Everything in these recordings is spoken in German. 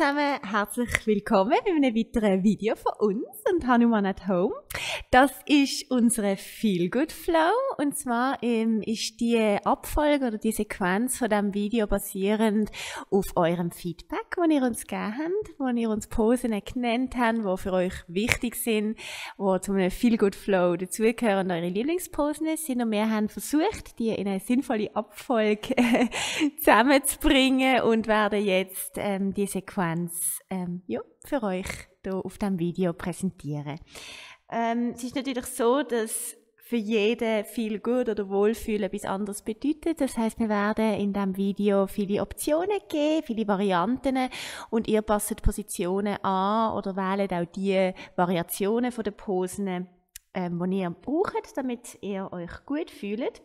zusammen, herzlich willkommen bei einem weiteren Video von uns und Hanuman at Home. Das ist unsere Feel Good Flow und zwar ähm, ist die Abfolge oder die Sequenz von dem Video basierend auf eurem Feedback, wo ihr uns gegeben habt, wo ihr uns Posen genannt habt, die für euch wichtig sind, wo zu einem Feel Good Flow dazugehören eure Lieblingsposen sind und wir haben versucht, die in eine sinnvolle Abfolge zusammenzubringen und werden jetzt ähm, die Sequenz ähm, ja, für euch hier auf dem Video präsentieren. Ähm, es ist natürlich so, dass für jeden viel gut oder Wohlfühlen etwas anderes bedeutet. Das heißt, wir werden in diesem Video viele Optionen geben, viele Varianten und ihr passt Positionen an oder wählt auch die Variationen von den Posen, ähm, die ihr braucht, damit ihr euch gut fühlt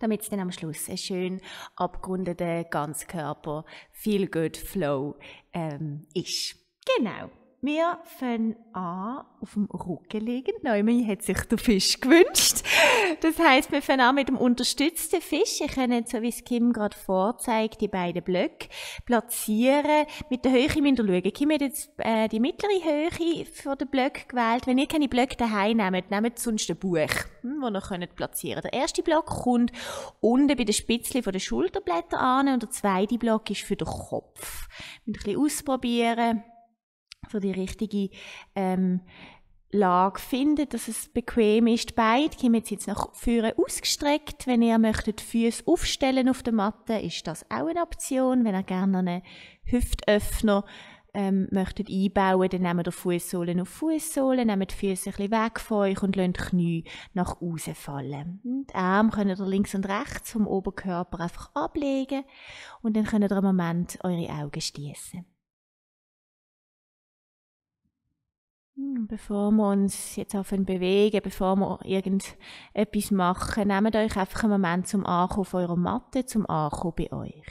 damit es dann am Schluss ein schön abgerundeter Ganzkörper Feel Good Flow ähm, ist. Genau. Wir fangen an auf dem Rücken liegen. Neumann hat sich der Fisch gewünscht. Das heißt, wir fangen an mit dem unterstützten Fisch. Ich kann so wie es Kim gerade vorzeigt, die beiden Blöcke platzieren. Mit der Höhe müsst ihr schauen. Kim hat jetzt äh, die mittlere Höhe für den Block gewählt. Wenn ihr keine Blöcke daheim nehmt, nehmt sonst ein Buch, hm, das ihr könnt platzieren Der erste Block kommt unten bei den Spitzchen der Schulterblätter an und der zweite Block ist für den Kopf. Wir ein bisschen ausprobieren für die richtige ähm, Lage finden, dass es bequem ist. Beide kommen jetzt, nach vorne ausgestreckt. Wenn ihr möchtet Füße aufstellen auf der Matte, ist das auch eine Option. Wenn ihr gerne einen Hüftöffner ähm, möchtet einbauen, dann nehmt ihr Fußsohlen auf Fußsohlen, nehmt die Füße ein bisschen weg von euch und lasst die Knie nach außen fallen. Die Arme könnt ihr links und rechts vom Oberkörper einfach ablegen und dann könnt ihr einen Moment eure Augen schließen. Hm, bevor wir uns jetzt auf bewegen, bevor wir irgendetwas machen, nehmt euch einfach einen Moment zum Ankommen auf eurer Matte, zum Ankommen bei euch.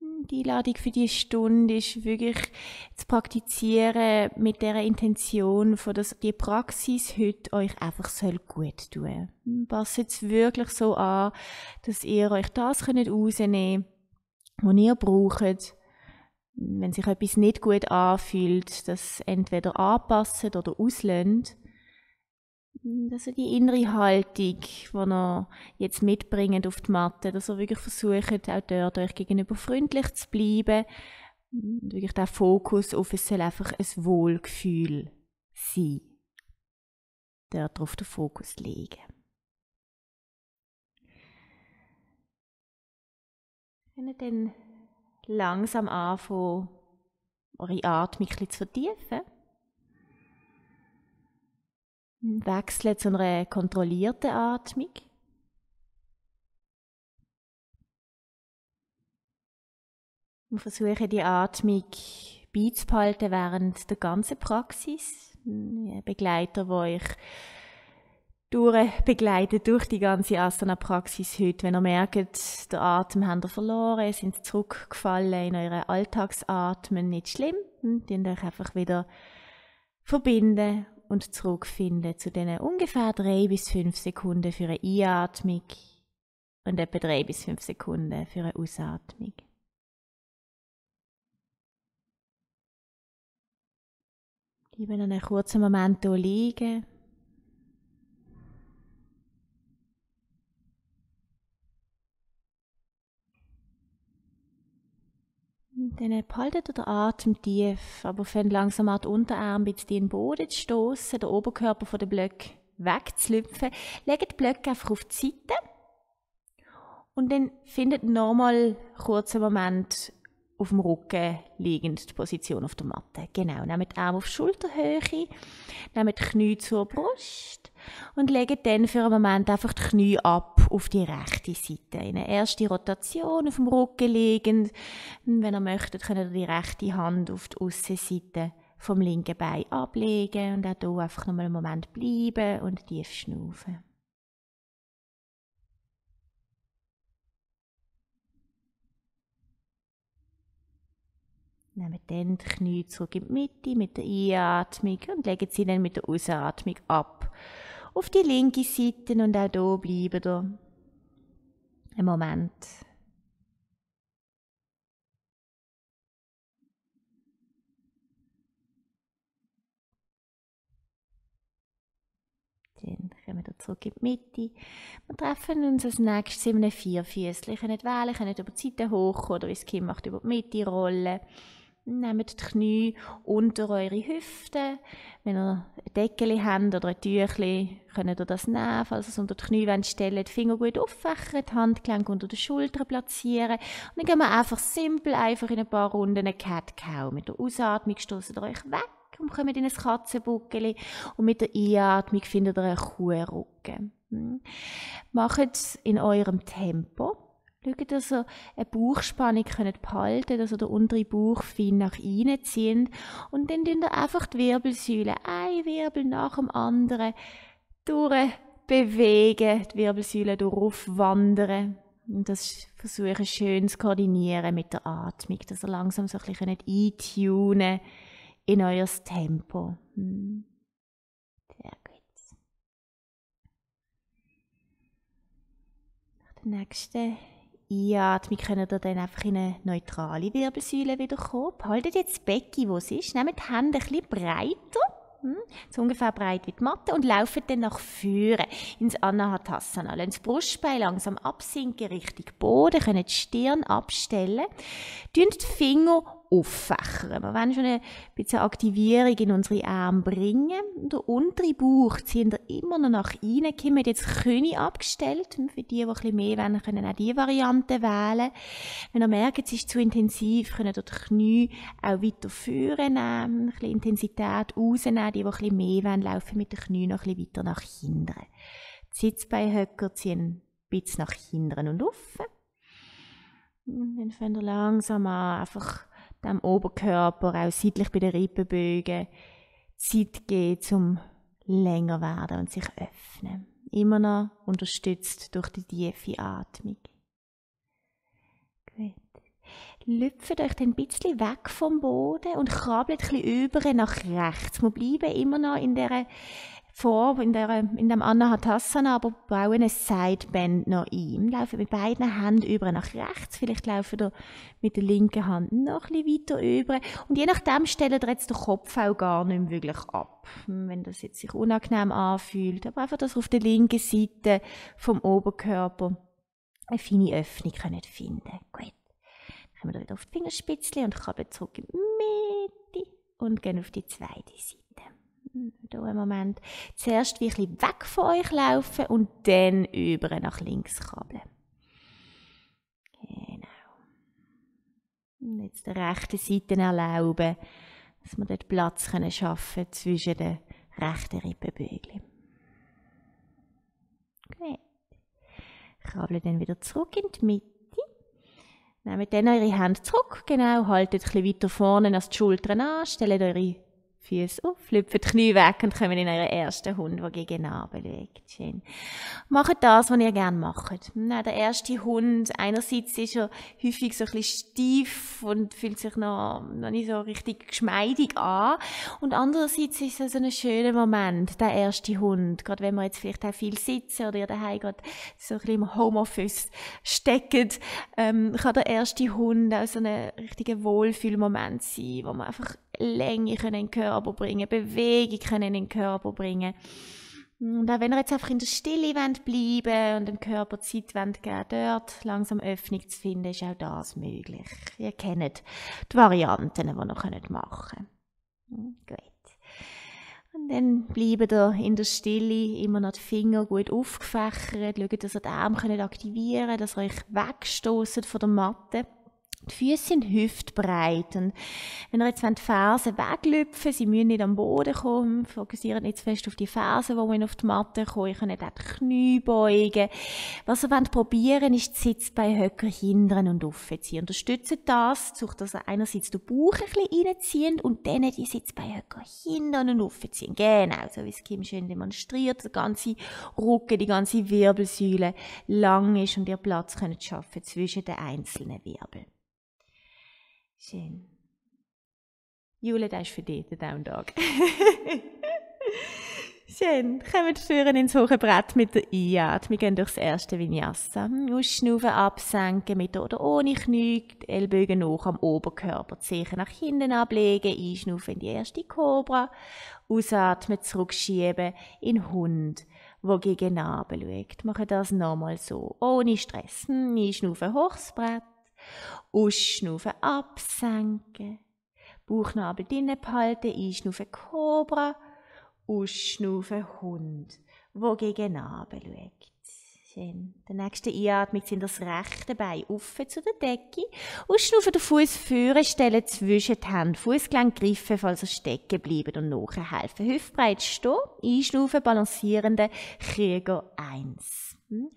Hm, die Einladung für diese Stunde ist wirklich zu praktizieren mit der Intention, von dass die Praxis heute euch einfach soll gut tun. Hm, passt jetzt wirklich so an, dass ihr euch das rausnehmen könnt, was ihr braucht, wenn sich etwas nicht gut anfühlt, das entweder anpassen oder auslöhnt. Also die innere Haltung, die ihr jetzt mitbringt auf die Matte, dass ihr wirklich versucht, auch dort euch gegenüber freundlich zu bleiben. Und wirklich der Fokus auf es soll einfach ein Wohlgefühl sein. Dort auf den Fokus legen. Wenn ihr dann langsam anfangen, eure Atmung ein zu vertiefen. Wechseln zu einer kontrollierten Atmung. Und versuchen die Atmung beizubehalten während der ganzen Praxis. Ein Begleiter, der euch begleitet durch die ganze Asana-Praxis heute. Wenn ihr merkt, der Atem habt ihr verloren, sind zurückgefallen in euren Alltagsatmen, nicht schlimm. Dann euch einfach wieder verbinden und zurückfinden zu den ungefähr drei bis fünf Sekunden für eine Einatmung und etwa drei bis fünf Sekunden für eine Ausatmung. Bleiben einen kurzen Moment hier liegen. Dann behaltet den Atem tief, aber fängt langsam an, den Unterarm ein in den Boden zu stoßen, den Oberkörper von den Blöcken wegzulüpfen. Legt die Blöcke einfach auf die Seite und dann findet nochmal kurz einen Moment auf dem Rücken liegend die Position auf der Matte. Genau, nehmt die Arme auf Schulterhöhe, nehmt die Knie zur Brust und legt dann für einen Moment einfach die Knie ab auf die rechte Seite. Eine erste Rotation auf dem Rücken liegend. Wenn ihr möchtet, könnt ihr die rechte Hand auf die Aussenseite vom linken Bein ablegen und auch hier einfach nochmal einen Moment bleiben und tief schnaufen. Nehmen dann die Knie zurück in die Mitte mit der Einatmung und legen sie dann mit der Ausatmung ab auf die linke Seite und auch hier bleiben ihr einen Moment. Dann kommen wir zurück in die Mitte. Wir treffen uns als nächstes in einem Vierfüßchen. Ihr könnt wählen, ihr könnt über die Seite hoch oder wie es Kind macht, über die Mitte rollen. Nehmt die Knie unter eure Hüften. Wenn ihr ein Deckel habt oder ein Tüchli, könnt ihr das nehmen. Falls ihr es unter die Knie wollt, stellen, die Finger gut auffächern, die Handgelenke unter den Schultern platzieren. Und dann gehen wir einfach simpel, einfach in ein paar Runden eine Cat Cow. Mit der Ausatmung stoßt ihr euch weg und kommt in ein Katzenbuckeli. Und mit der Einatmung findet ihr einen Kuhrücken. Hm. Macht es in eurem Tempo. Schaut, dass ihr eine Bauchspannung könnt behalten dass ihr den unteren Bauch fein nach innen zieht. Und dann tun ihr einfach die Wirbelsäule, ein Wirbel nach dem anderen, durchbewegen, die Wirbelsäule durchwandern. Und das versuchen schön zu koordinieren mit der Atmung, dass ihr langsam so ein bisschen eintunen in euer Tempo. Hm. Sehr gut. Nach der nächsten Einatmung könnt ihr dann einfach in eine neutrale Wirbelsäule wieder kommen. Haltet jetzt das Becken, wo es ist. Nehmt die Hände ein bisschen breiter. Hm, so ungefähr breit wie die Matte und laufen dann nach vorne ins Anahatasana. Lasst das Brustbein langsam absinken Richtung Boden, können die Stirn abstellen. Tun die Finger auffächern. Wir wollen schon ein bisschen Aktivierung in unsere Arme bringen. Der untere Bauch wir immer noch nach innen. Wir haben jetzt König abgestellt. Für die, die ein mehr wollen, können auch diese Variante wählen. Wenn ihr merkt, es ist zu intensiv, können ihr die Knie auch weiter führen nehmen, ein bisschen Intensität rausnehmen. Die, die ein mehr wollen, laufen mit den Knien noch ein weiter nach hinten. Die Sitzbeinhöcker ziehen ein bisschen nach hinten und auf. Und dann fangen wir langsam an, einfach dem Oberkörper, auch seitlich bei den Rippenbögen, Zeit geben, zum länger werden und sich öffnen. Immer noch unterstützt durch die tiefe Atmung. Gut. Lüpft euch dann ein bisschen weg vom Boden und krabbelt ein bisschen über nach rechts. Wir bleiben immer noch in der vor, in, der, in dem Anahatasana, aber bauen ein Sideband noch ein. Laufen mit beiden Händen über nach rechts, vielleicht laufen wir mit der linken Hand noch ein bisschen weiter über. Und je nachdem stellen ihr jetzt den Kopf auch gar nicht mehr wirklich ab, wenn das jetzt sich unangenehm anfühlt. Aber einfach, dass ihr auf der linken Seite vom Oberkörper eine feine Öffnung könnt finden Gut. Dann kommen wir wieder auf die Fingerspitzchen und kommen zurück in die Mitte und gehen auf die zweite Seite da einen Moment, zuerst wie ein weg von euch laufen und dann über nach links krabbeln. Genau. Und jetzt der rechten Seite erlauben, dass wir dort Platz können schaffen zwischen den rechten Rippenbügeln. Okay. Krabbeln dann wieder zurück in die Mitte. Nehmt dann eure Hände zurück, genau, haltet ein bisschen weiter vorne als die Schultern an, stellt eure Füße auf, flüpfen die Knie weg und kommen in euren ersten Hund, der gegen Nabel liegt. Schön. Macht das, was ihr gerne macht. Der erste Hund, einerseits ist er häufig so ein bisschen steif und fühlt sich noch, noch nicht so richtig geschmeidig an. Und andererseits ist es so ein schöner Moment, der erste Hund. Gerade wenn wir jetzt vielleicht auch viel sitzen oder ihr daheim gerade so ein bisschen im Homeoffice steckt, ähm, kann der erste Hund auch so ein richtiger Wohlfühlmoment sein, wo man einfach Länge können in den Körper bringen, Bewegung können in den Körper bringen. Und auch wenn ihr jetzt einfach in der Stille wollt bleiben und dem Körper Zeit wollt geben, dort langsam Öffnung zu finden, ist auch das möglich. Ihr kennt die Varianten, die ihr machen könnt. Hm, gut. Und dann bleibt ihr in der Stille immer noch die Finger gut aufgefächert. Schaut, dass ihr die Arme aktivieren könnt, dass ihr euch wegstoßt von der Matte. Die Füße sind hüftbreit. Und wenn ihr jetzt die Fersen weglüpfen sie müssen nicht am Boden kommen, fokussieren nicht zu fest auf die Fersen, die auf die Matte kommen. Ihr könnt auch die Knie beugen. Was ihr wollt probieren, ist die Sitzbeinhöcker hindern und aufziehen. Unterstützt das, durch dass ihr einerseits den Bauch ein bisschen reinzieht und dann die Sitzbeinhöcker hindern und aufziehen. Genau, so wie es Kim schön demonstriert. Der ganze Rücken, die ganze Wirbelsäule lang ist und ihr Platz könnt schaffen zwischen den einzelnen Wirbeln. Schön. Jule, das ist für dich, der Down Dog. Schön. Kommen führen ins hohe Brett mit der Einatmung. Wir gehen durchs erste Vinyasa. Ausschnaufen, absenken mit oder ohne Knie, die Ellbogen hoch am Oberkörper, die nach hinten ablegen, einschnaufen in die erste Cobra, ausatmen, zurückschieben in Hund, wo gegen Nabel schaut. Machen das nochmal so, ohne Stress. Hm, einschnaufen, hochs Brett, ausschnaufen, absenken, Bauchnabel drinnen behalten, einschnaufen, Cobra, Ausschnaufen Hund, wo gegen Nabel schaut. Schön. Der nächste Einatmung sind das rechte Bein offen zu der Decke. Ausschnaufen den Fuß führen, stellen zwischen die Hände. Fußgelenk greifen, falls er stecken bleibt und nachher helfen. Hüftbreit stehen, einschnaufen, balancierende Krieger 1. Hm.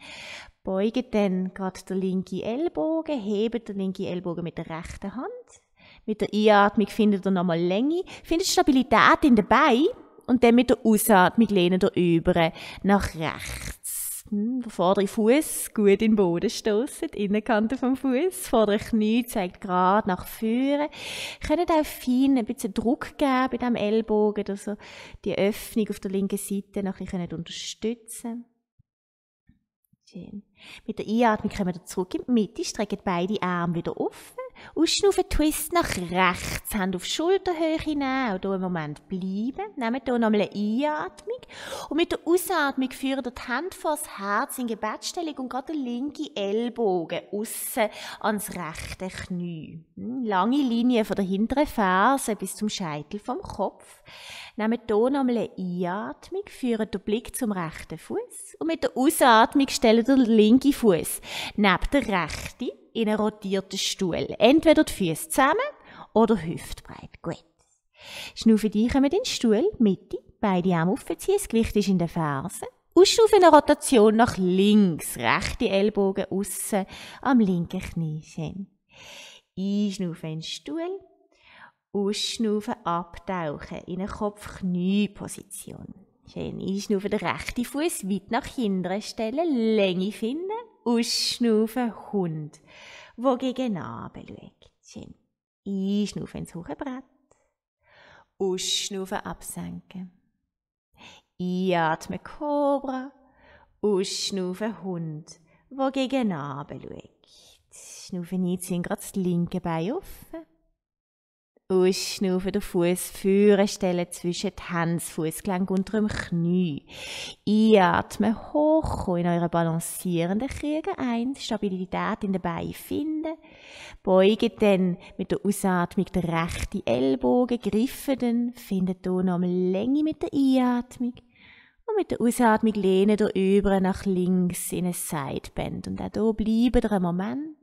Beugen dann gerade den linken Ellbogen, heben den linken Ellbogen mit der rechten Hand. Mit der Einatmung findet ihr nochmal Länge, findet Stabilität in den Beinen und dann mit der Ausatmung lehnen wir über nach rechts. Hm, der vordere Fuß gut in den Boden stoßen, die Innenkante vom Fuß. Vordere Knie zeigt gerade nach vorne. Ihr könnt auch fein ein bisschen Druck geben bei dem Ellbogen, dass ihr die Öffnung auf der linken Seite noch ein bisschen unterstützen Schön. Mit der Einatmung kommen wir zurück in die Mitte, strecken beide Arme wieder offen Ausschnaufen, Twist nach rechts, Hand auf Schulterhöhe nehmen, auch hier im Moment bleiben. Nehmen hier nochmal eine Einatmung. Und mit der Ausatmung führen die Hand vor das Herz in Gebetsstellung und gerade den linken Ellbogen aussen ans rechte Knie. Hm, lange Linie von der hinteren Ferse bis zum Scheitel vom Kopf. Nehmen hier nochmal eine Einatmung, führen den Blick zum rechten Fuß und mit der Ausatmung stellen den linken Fuß neben der rechten in einen rotierten Stuhl. Entweder die Füße zusammen oder hüftbreit. Gut. Schnaufen die kommen in den Stuhl, Mitte, beide Arme aufziehen, das Gewicht ist in den Fersen. Ausschnaufen eine Rotation nach links, rechte Ellbogen aussen, am linken Knie. Schön. Einschnaufen in den Stuhl, ausschnaufen, abtauchen in eine Kopf-Knie-Position. Schön. Einschnaufen, den rechten Fuß weit nach hinten stellen, Länge finden, ausschnaufen, Hund, wo gegen Nabel schaut. Schön. Einschnaufen ins hohe Brett. Ausschnaufen, absenken. Einatmen, Cobra. Ausschnaufen, Hund, wo gegen Nabel schaut. Schnaufen einziehen, gerade das linke Bein offen. Ausschnaufen, den Fuß führen stellen zwischen die Hände, Fußgelenk unter dem Knie. Einatmen, hoch in eurer balancierenden Krieger ein, Stabilität in den Beinen finden. Beugen dann mit der Ausatmung den rechten Ellbogen, griffen dann, findet hier noch Länge mit der Einatmung. Und mit der Ausatmung lehnen ihr über nach links in ein Sideband. Und auch hier bleiben ihr einen Moment.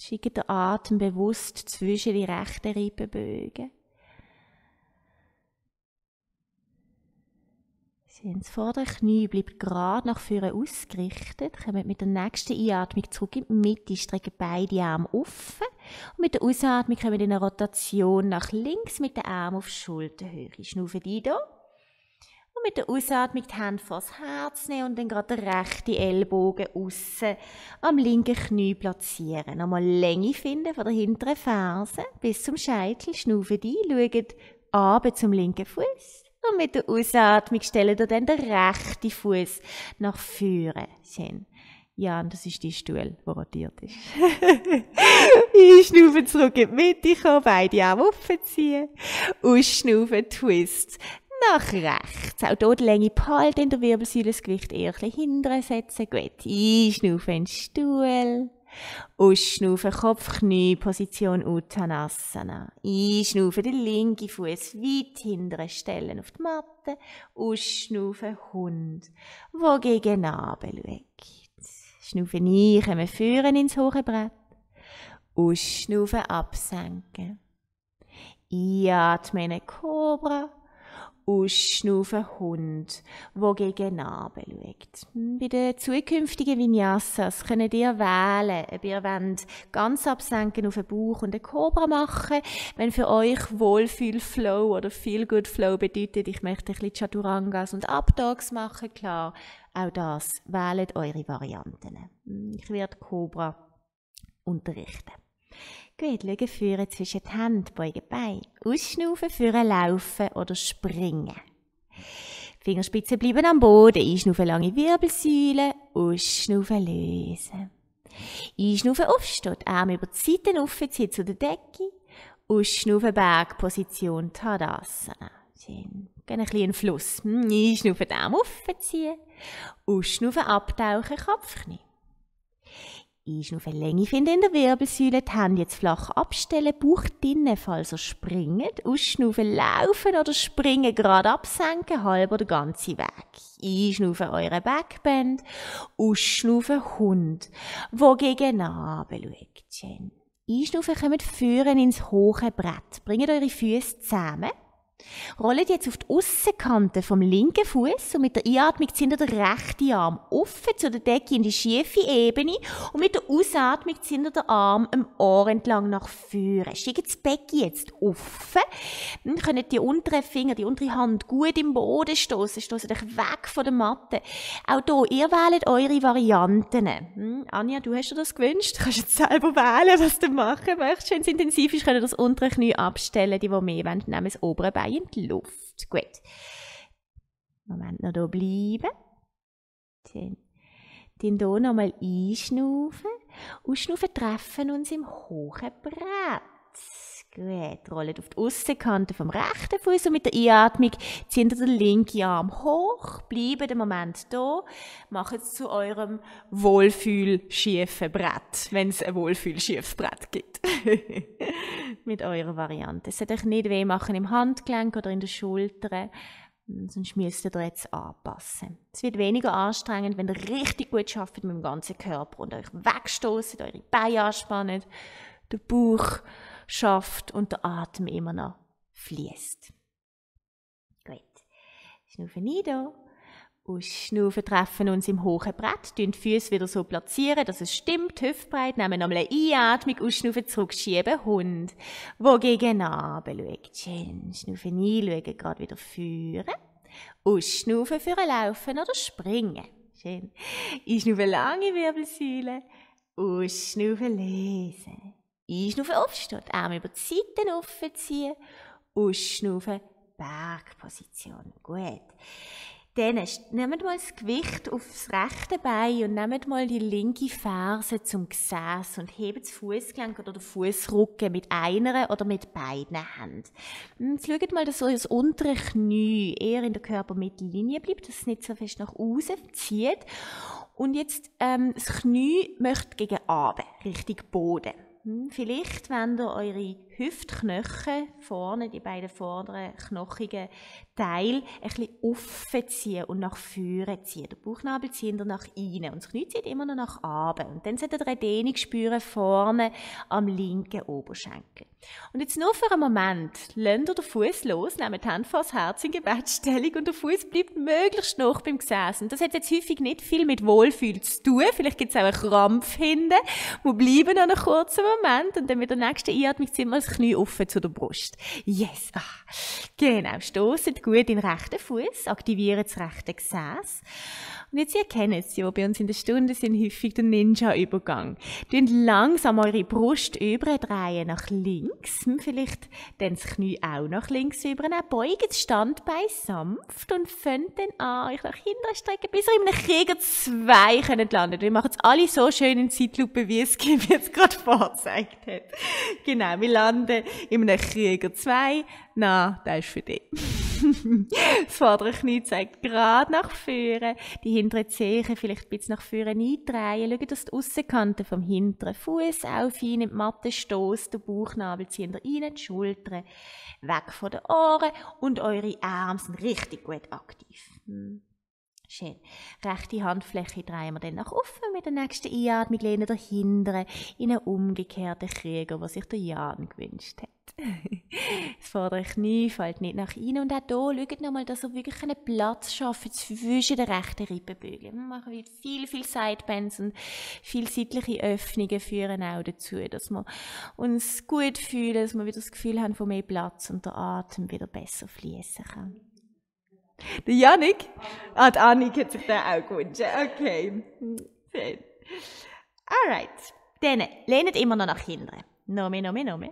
Schicke den Atem bewusst zwischen die rechten Rippenbögen. Das vordere Knie bleibt gerade nach vorne ausgerichtet. Kommt mit der nächsten Einatmung zurück in die Mitte, strecken beide Arme offen. Und mit der Ausatmung kommen wir in eine Rotation nach links mit den Armen auf Schulterhöhe. Schnaufen die hier. Und mit der Ausatmung die Hände vors Herz nehmen und dann gerade den rechten Ellbogen aussen am linken Knie platzieren. Nochmal Länge finden von der hinteren Ferse bis zum Scheitel. Schnaufen die, schauen ab zum linken Fuß. Und mit der Ausatmung stellen ihr dann den rechten Fuß nach vorne. Schön. Ja, und das ist die Stuhl, der rotiert ist. Einschnaufen zurück in die Mitte kommen, beide Arme aufziehen. Ausschnaufen, Twist nach rechts. Auch hier die Länge behalten der Wirbelsäule, das Gewicht eher ein hinten setzen. Gut, einschnaufen in den Stuhl. Ausschnaufen, Kopf, Knie, Position Uttanasana. Einschnaufen, den linken Fuß weit hinten stellen auf die Matte. Ausschnaufen, Hund, wo gegen Nabel schaut. Schnaufen ein, kommen führen ins hohe Brett. Ausschnaufen, absenken. Einatmen, Cobra ausschnaufen Hund, wo gegen Nabel schaut. Bei den zukünftigen Vinyasas könnt ihr wählen, ob ihr wollt ganz absenken auf den Bauch und den Cobra machen. Wenn für euch Wohlfühl-Flow oder Feel-Good-Flow bedeutet, ich möchte ein bisschen Chaturangas und Abdogs machen, klar, auch das, wählt eure Varianten. Ich werde Cobra unterrichten. Gut, schauen, führen zwischen die Hände, beugen Bein. Ausschnaufen, führen, laufen oder springen. Fingerspitzen bleiben am Boden, einschnaufen lange Wirbelsäule, ausschnaufen lösen. Einschnaufen aufstehen, Arme über die Seiten aufziehen zu der Decke, ausschnaufen Bergposition Tadasana. Schön. Gehen ein bisschen Fluss. Hm, einschnaufen, Arme aufziehen, ausschnaufen, abtauchen, Kopfknie. Einschnaufen, Länge finden in der Wirbelsäule, die Hände jetzt flach abstellen, Bauch drinnen, falls ihr springt. Ausschnaufen, laufen oder springen, gerade absenken, halb oder ganze Weg. Einschnaufen, eure Backband. Ausschnaufen, Hund, wo gegen Nabel schaut. Einschnaufen, kommt führen ins hohe Brett. Bringt eure Füße zusammen. Rollt jetzt auf die Aussenkante vom linken Fuß und mit der Einatmung zieht ihr den rechten Arm offen zu der Decke in die schiefe Ebene und mit der Ausatmung zieht ihr den Arm am Ohr entlang nach vorne. Steigt das Becken jetzt offen. Dann können die unteren Finger, die untere Hand gut im Boden stoßen, stoßen euch weg von der Matte. Auch hier, ihr wählt eure Varianten. Hm, Anja, du hast dir das gewünscht. Du kannst jetzt selber wählen, was du machen möchtest. Wenn es intensiv ist, könnt ihr das untere Knie abstellen. Die, die mehr wollen, nehmen das obere Bein in die Luft. Gut. Moment noch hier bleiben. Dann hier nochmal einschnaufen. Ausschnaufen treffen uns im hohen Brett. Gut, rollt auf die Aussenkante vom rechten Fuß und mit der Einatmung ziehen ihr den linken Arm hoch, bleiben den Moment hier, macht es zu eurem Wohlfühl-schiefen Brett, wenn es ein Wohlfühl-schiefes Brett gibt. mit eurer Variante. Es sollte euch nicht weh machen im Handgelenk oder in den Schultern, sonst müsst ihr jetzt anpassen. Es wird weniger anstrengend, wenn ihr richtig gut schafft mit dem ganzen Körper und euch wegstoßt, eure Beine anspannt, den Bauch schafft und der Atem immer noch fließt. Gut. Schnaufen nieder. Ausschnaufen treffen uns im hohen Brett, die Füße wieder so platzieren, dass es stimmt, hüftbreit, nehmen nochmal eine Einatmung, ausschnaufen, zurückschieben, Hund, wo gegen Abend schaut. Schön, schnaufen ein, schauen, gerade wieder führen. Ausschnaufen für ein Laufen oder Springen. Schön. Einschnaufen, lange Wirbelsäule. Ausschnaufen, lesen. Einschnaufen, aufstehen, Arme über die Seiten aufziehen. Ausschnaufen, Bergposition. Gut. Dann nehmt mal das Gewicht aufs rechte Bein und nehmt mal die linke Ferse zum Gesäß und hebt das Fußgelenk oder den Fußrücken mit einer oder mit beiden Händen. Jetzt schaut mal, dass euer untere Knie eher in der Körpermittellinie bleibt, dass es nicht so fest nach außen zieht. Und jetzt ähm, das Knie möchte gegen Abend, Richtung Boden. Hm, vielleicht, wenn ihr eure Hüftknochen vorne, die beiden vorderen knochigen Teile, ein bisschen aufziehen und nach vorne ziehen. Der Bauchnabel zieht nach innen und das Knie zieht immer noch nach oben. Und dann solltet ihr eine Dehnung spüren vorne am linken Oberschenkel. Und jetzt nur für einen Moment, lasst ihr den Fuß los, nehmt die Hand vor das Herz in Gebetsstellung und der Fuß bleibt möglichst noch beim Gesäß. Und das hat jetzt häufig nicht viel mit Wohlfühl zu tun. Vielleicht gibt es auch einen Krampf hinten. Wir bleiben noch einen kurzen Moment und dann mit der nächsten Einatmung ziehen wir das Knie offen zu der Brust. Yes! Ah. Genau, stoßet gut in den rechten Fuß, aktiviert das rechte Gesäß. Und jetzt, ihr kennt es ja, bei uns in der Stunde sind häufig der Ninja-Übergang. Dünnt langsam eure Brust überdrehen nach links. Hm, vielleicht dann das Knie auch nach links über. Beugt das Standbein sanft und fängt dann an, euch nach hinten strecken, bis ihr in einem Krieger 2 könnt landen. Wir machen es alle so schön in Zeitlupe, wie es Kim jetzt gerade vorgezeigt hat. Genau, wir landen in einem Krieger 2. Na, das ist für dich. das vordere Knie zeigt gerade nach vorne. Die hinteren Zehen vielleicht ein bisschen nach vorne eindrehen. Schaut, dass die Aussenkante vom hinteren Fuß auf in die Matte stößt. Der Bauchnabel zieht rein, die Schultern weg von den Ohren und eure Arme sind richtig gut aktiv. Hm. Schön. Rechte Handfläche drehen wir dann nach oben. Mit der nächsten Einatmung lehnen wir hinten in einen umgekehrten Krieger, was sich der Jan gewünscht hat. Das vordere Knie fällt nicht nach innen. Und auch hier schaut nochmal, dass wir wirklich einen Platz schaffen zwischen den rechten Rippenbögen. Wir machen wieder viel, viel Sidebends und viel seitliche Öffnungen führen auch dazu, dass wir uns gut fühlen, dass wir wieder das Gefühl haben von mehr Platz und der Atem wieder besser fließen kann. Der Janik? Ah, die Annik hat sich da auch gewünscht. Okay. Schön. Alright. Dann lehnt immer noch nach hinten. Noch mehr, noch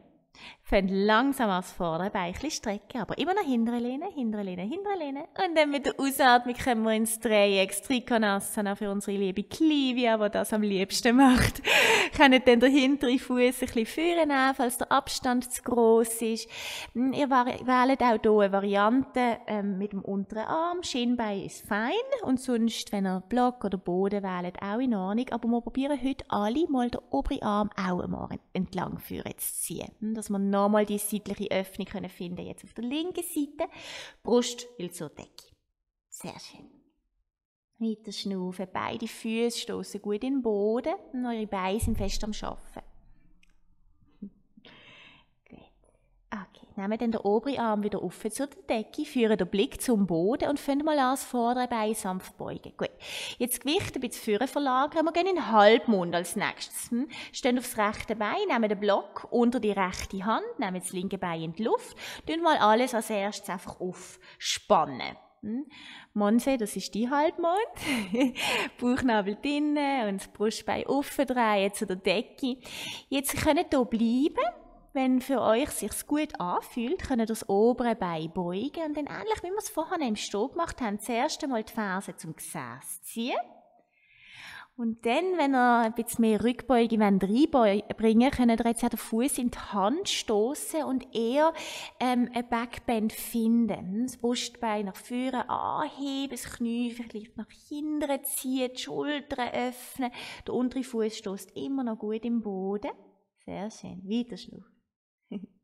noch. Fangen langsam ans vordere Beinchen strecken, aber immer nach hinten lehnen, hinten lehnen, hinten lehnen. Und dann mit der Ausatmung kommen wir ins Dreieck, Trikonasana für unsere liebe Clivia, die das am liebsten macht. Können dann den hinteren Fuß ein bisschen führen, falls der Abstand zu gross ist. Hm, ihr wählt auch hier eine Variante ähm, mit dem unteren Arm. Schienbein ist fein. Und sonst, wenn ihr Block oder Boden wählt, auch in Ordnung. Aber wir probieren heute alle mal den oberen Arm auch einmal entlang führen zu ziehen. Hm, dass wir nochmal die seitliche Öffnung können finden Jetzt auf der linken Seite. Brust will zur Decke. Sehr schön. Weiter schnaufen. Beide Füße stoßen gut in den Boden und eure Beine sind fest am Arbeiten. Okay, nehmen dann den oberen Arm wieder auf zur Decke, führen den Blick zum Boden und fangen mal an, das vordere Bein sanft beugen. Gut. Jetzt Gewicht ein bisschen vorne verlagern. Wir gehen in Halbmond als nächstes. Hm? Stehen aufs rechte Bein, nehmen den Block unter die rechte Hand, nehmen das linke Bein in die Luft, tun mal alles als erstes einfach aufspannen. Hm? Monse, das ist die Halbmond. Bauchnabel drinnen und das Brustbein aufdrehen zu der Decke. Jetzt können hier bleiben wenn für euch sich gut anfühlt, könnt ihr das obere Bein beugen und dann ähnlich wie wir es vorher im Stehen gemacht haben, zuerst einmal die Ferse zum Gesäß ziehen. Und dann, wenn ihr ein bisschen mehr Rückbeugung reinbringen könnt ihr jetzt auch den Fuß in die Hand stoßen und eher ähm, ein Backbend finden. Das Brustbein nach vorne anheben, das Knie vielleicht nach hinten ziehen, die Schultern öffnen. Der untere Fuß stoßt immer noch gut im Boden. Sehr schön. Weiter schnaufen.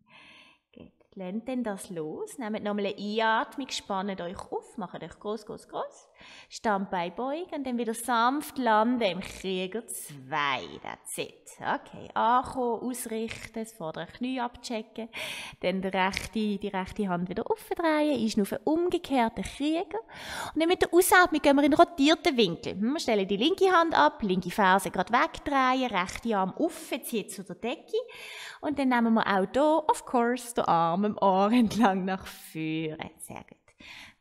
Good. Lernt denn das los. Nehmt nochmal eine Einatmung, spannt euch auf, macht euch groß, groß, groß. Standbein beugen und dann wieder sanft landen im Krieger 2. That's it. Okay, ankommen, ausrichten, das vordere Knie abchecken. Dann die rechte, die rechte Hand wieder aufdrehen, einschnaufen, umgekehrten Krieger. Und dann mit der Ausatmung gehen wir in rotierten Winkel. Wir stellen die linke Hand ab, linke Ferse gerade wegdrehen, rechte Arm aufziehen zu der Decke. Und dann nehmen wir auch hier, of course, den Arm am Ohr entlang nach vorne. Sehr gut.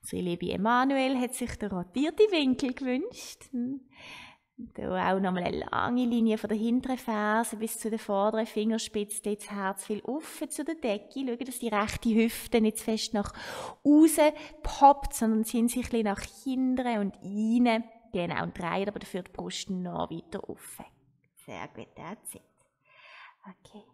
Unsere liebe Emanuel hat sich den rotierten Winkel gewünscht. Hm. Hier auch nochmal eine lange Linie von der hinteren Ferse bis zu der vorderen Fingerspitze. Jetzt Herz viel offen zu der Decke. Schauen, dass die rechte Hüfte nicht zu fest nach außen poppt, sondern ziehen sich ein bisschen nach hinten und rein. Genau, und drehen aber dafür die Brust noch weiter offen. Sehr gut, that's it. Okay.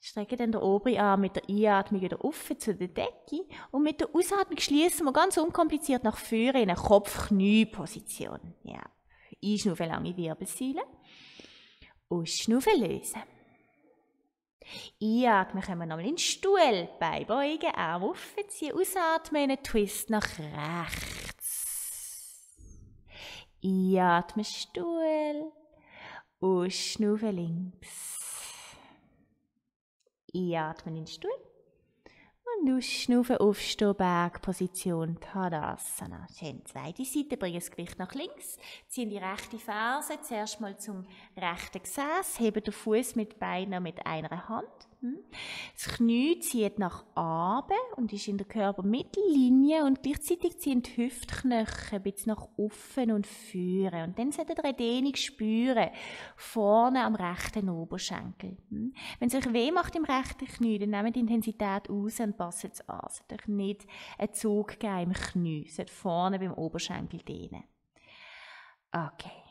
Strecke dann den oberen Arm mit der Einatmung wieder auf zu der Decke und mit der Ausatmung schließen wir ganz unkompliziert nach vorne in eine Kopf-Knie-Position. Ja. Einschnaufen lange Wirbelsäule. Ausschnaufen lösen. Einatmen können wir nochmal in den Stuhl, Bein beugen, Arm aufziehen, ausatmen in einen Twist nach rechts. Einatmen Stuhl, ausschnaufen links. Einatmen in den Stuhl. Und ausschnaufen, aufstehen, Bergposition, Tadasana. Schön, zweite Seite, bringen das Gewicht nach links, ziehen die rechte Ferse zuerst mal zum rechten Gesäß, heben den Fuß mit beiden mit einer Hand? Das Knie zieht nach oben und ist in der Körpermittellinie und gleichzeitig ziehen die Hüftknochen ein bisschen nach offen und führen. Und dann solltet ihr eine Dehnung spüren, vorne am rechten Oberschenkel. Hm? Wenn es euch weh macht im rechten Knie, dann nehmt die Intensität aus und passt es an. Es sollte euch nicht einen Zug geben im Knie, es sollte vorne beim Oberschenkel dehnen. Okay.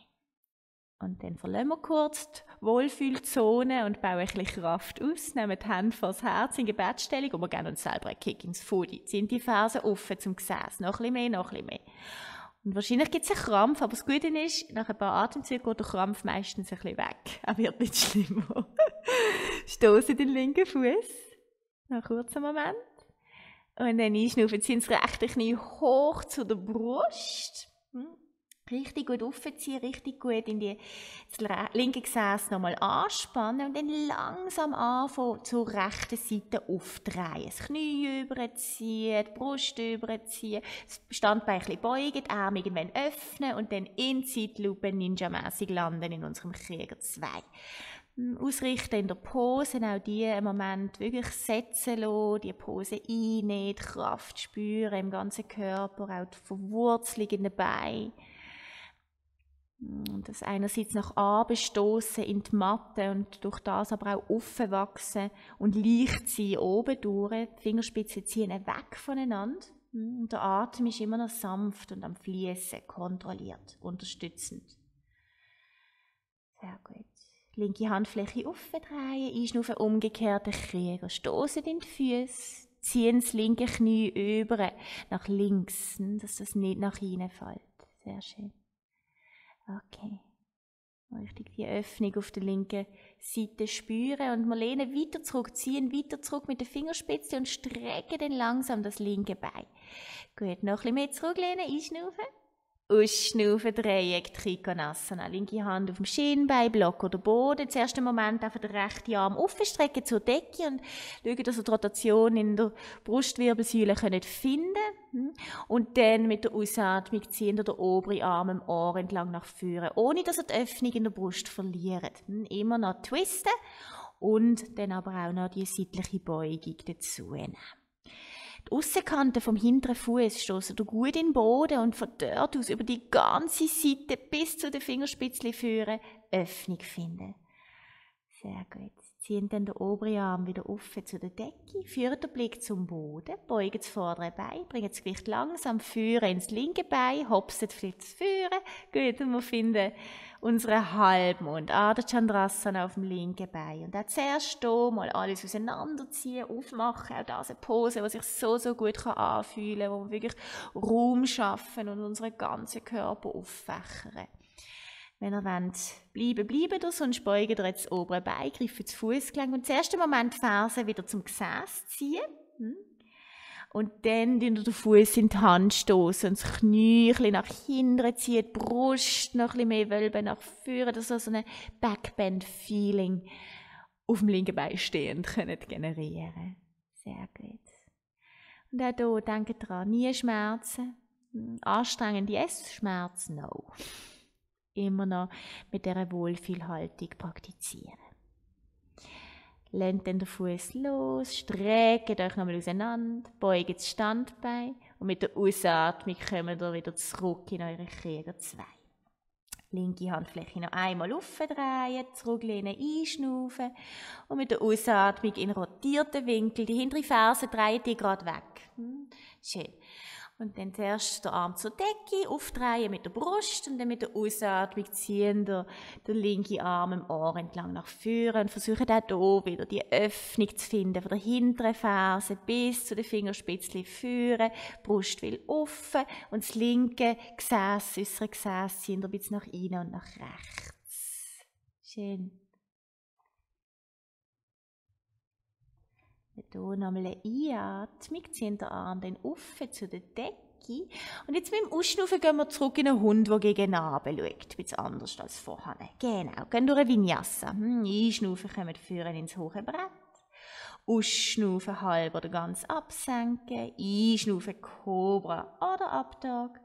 Und dann verlassen wir kurz die Wohlfühlzone und bauen ein bisschen Kraft aus, nehmen die Hände vor das Herz in Gebetsstellung und wir geben uns selber einen Kick ins Fudi. Ziehen die Fersen offen zum Gesäß. Noch ein bisschen mehr, noch ein bisschen mehr. Und wahrscheinlich gibt es einen Krampf, aber das Gute ist, nach ein paar Atemzügen geht der Krampf meistens ein bisschen weg. Er wird nicht schlimmer. Stoßen den linken Fuß. Noch einen kurzen Moment. Und dann einschnaufen, ziehen das rechte Knie hoch zu der Brust. Hm? Richtig gut aufziehen, richtig gut in die das linke Gesäß nochmal anspannen und dann langsam anfangen zur rechten Seite aufdrehen. Das Knie überziehen, die Brust überziehen, das Standbein ein bisschen beugen, die Arme irgendwann öffnen und dann in Zeitlupe ninja-mässig landen in unserem Krieger 2 hm, ausrichten in der Pose, auch die im Moment wirklich setzen lassen, die Pose einnehmen, die Kraft spüren im ganzen Körper, auch die Verwurzelung in den Beinen. Und das einerseits nach oben stoßen in die Matte und durch das aber auch aufwachsen und leicht sein oben durch. Die Fingerspitzen ziehen weg voneinander. Und der Atem ist immer noch sanft und am Fließen, kontrolliert, unterstützend. Sehr gut. Linke Handfläche aufdrehen, einschnaufen, umgekehrte Krieger. Stoßen in die Füße, ziehen das linke Knie über nach links, dass das nicht nach hinten fällt. Sehr schön. Okay. Richtig die Öffnung auf der linken Seite spüren und wir lehnen weiter zurück, ziehen weiter zurück mit der Fingerspitze und strecken dann langsam das linke Bein. Gut, noch ein bisschen mehr zurücklehnen, einschnaufen. Ausschnaufen, Dreieck, Trikonasana. Linke Hand auf dem Schienbein, Block oder Boden. Zuerst im Moment einfach den rechten Arm aufstrecken zur Decke und schauen, dass ihr die Rotation in der Brustwirbelsäule könnt finden hm? Und dann mit der Ausatmung ziehen ihr den oberen Arm im Ohr entlang nach vorne, ohne dass ihr die Öffnung in der Brust verliert. Hm? Immer noch twisten und dann aber auch noch die seitliche Beugung dazu nehmen. Die Aussenkante vom hinteren Fuß stoßen gut in den Boden und von dort aus über die ganze Seite bis zu den Fingerspitzen führen, Öffnung finden. Sehr gut. Ziehen dann den oberen Arm wieder auf zu der Decke, führen den Blick zum Boden, beugen das vordere Bein, bringen das Gewicht langsam führen ins linke Bein, hopsen vielleicht das Führen. Gut, und wir finden unsere Halbmond, Adha Chandrasana auf dem linken Bein. Und auch zuerst hier mal alles auseinanderziehen, aufmachen, auch das eine Pose, die sich so, so gut kann anfühlen kann, wo wir wirklich Raum schaffen und unseren ganzen Körper auffächern. Wenn ihr wollt, bleiben, bleiben ihr, sonst beugen ihr jetzt das obere Bein, greifen das Fußgelenk und im Moment die Fersen wieder zum Gesäß ziehen. Hm? Und dann den Fuß in die Hand stoßen das Knie ein nach hinten ziehen, die Brust noch ein bisschen mehr Wölben nach vorne, dass so ein Backbend-Feeling auf dem linken Bein stehend könnt generieren Sehr gut. Und auch hier, denkt dran, nie Schmerzen. Hm, anstrengend yes, Schmerz no immer noch mit dieser Wohlfühlhaltung praktizieren. Lehnt den Fuß los, streckt euch nochmal auseinander, beugt das Standbein und mit der Ausatmung kommt ihr wieder zurück in eure Krieger 2. Linke Handfläche noch einmal aufdrehen, zurücklehnen, einschnaufen und mit der Ausatmung in rotierten Winkel die hintere Ferse dreht ihr gerade weg. Hm? Schön. Und dann zuerst den Arm zur Decke, aufdrehen mit der Brust und dann mit der Ausatmung ziehen der, der linke Arm im Ohr entlang nach vorne und versuchen auch hier wieder die Öffnung zu finden von der hinteren Ferse bis zu den Fingerspitzen führen, Brust will offen und das linke Gesäß, äußere Gesäß ziehen ein bisschen nach innen und nach rechts. Schön. Hier nochmal eine Einatmung, ziehen den Arm dann auf zu der Decke. Und jetzt mit dem Ausschnaufen gehen wir zurück in einen Hund, der gegen den schaut. Ein bisschen anders als vorher. Genau, gehen durch ein Vinyasa. Hm, einschnaufen, kommen führen ins hohe Brett. Ausschnaufen, halb oder ganz absenken. Einschnaufen, Cobra oder Abtag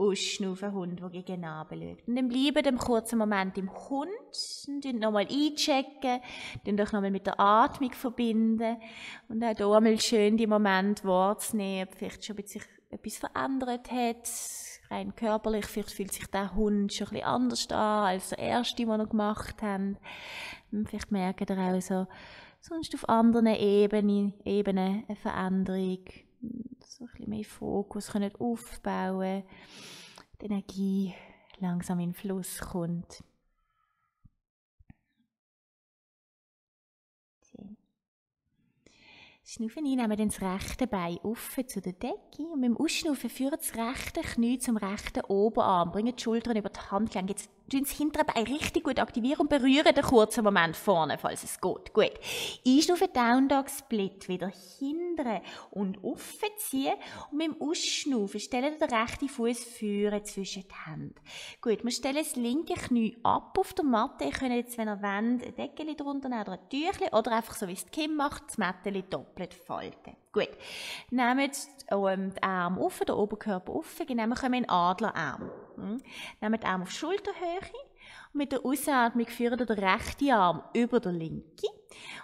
ausschnaufen, Hund, der gegen Nabel schaut. Und dann bleiben einen kurzen Moment im Hund, und nochmal einchecken, dann euch nochmal mit der Atmung verbinden. Und auch hier einmal schön die Moment wahrzunehmen, ob vielleicht schon sich etwas verändert hat, rein körperlich, vielleicht fühlt sich der Hund schon ein bisschen anders an als der erste, den wir gemacht haben. Und vielleicht merkt ihr auch so, sonst auf anderen Ebenen, Ebenen eine Veränderung so ein bisschen mehr Fokus können aufbauen die Energie langsam in den Fluss kommt. Schnaufen ein, nehmen das rechte Bein auf zu der Decke und mit dem Ausschnaufen führen das rechte Knie zum rechten Oberarm, bringen die Schultern über die Handgelenke. Jetzt tun das hintere Bein richtig gut aktivieren und berühren den kurzen Moment vorne, falls es geht. Gut. Einschnaufen, Down Dog Split, wieder hindern und aufziehen und mit dem Ausschnaufen stellen den rechten Fuß führen zwischen die Hände. Gut, wir stellen das linke Knie ab auf der Matte. Ihr könnt jetzt, wenn ihr wollt, ein Deckel drunter nehmen oder ein Tüchlein oder einfach so wie es Kim macht, das doppelt doppelt falten. Gut. Nehmt ähm, die Arme auf, den Oberkörper auf, genau, wir kommen in Adlerarm. Hm. Nehmt den Arm auf Schulterhöhe mit der Ausatmung führt ihr den rechten Arm über den linken.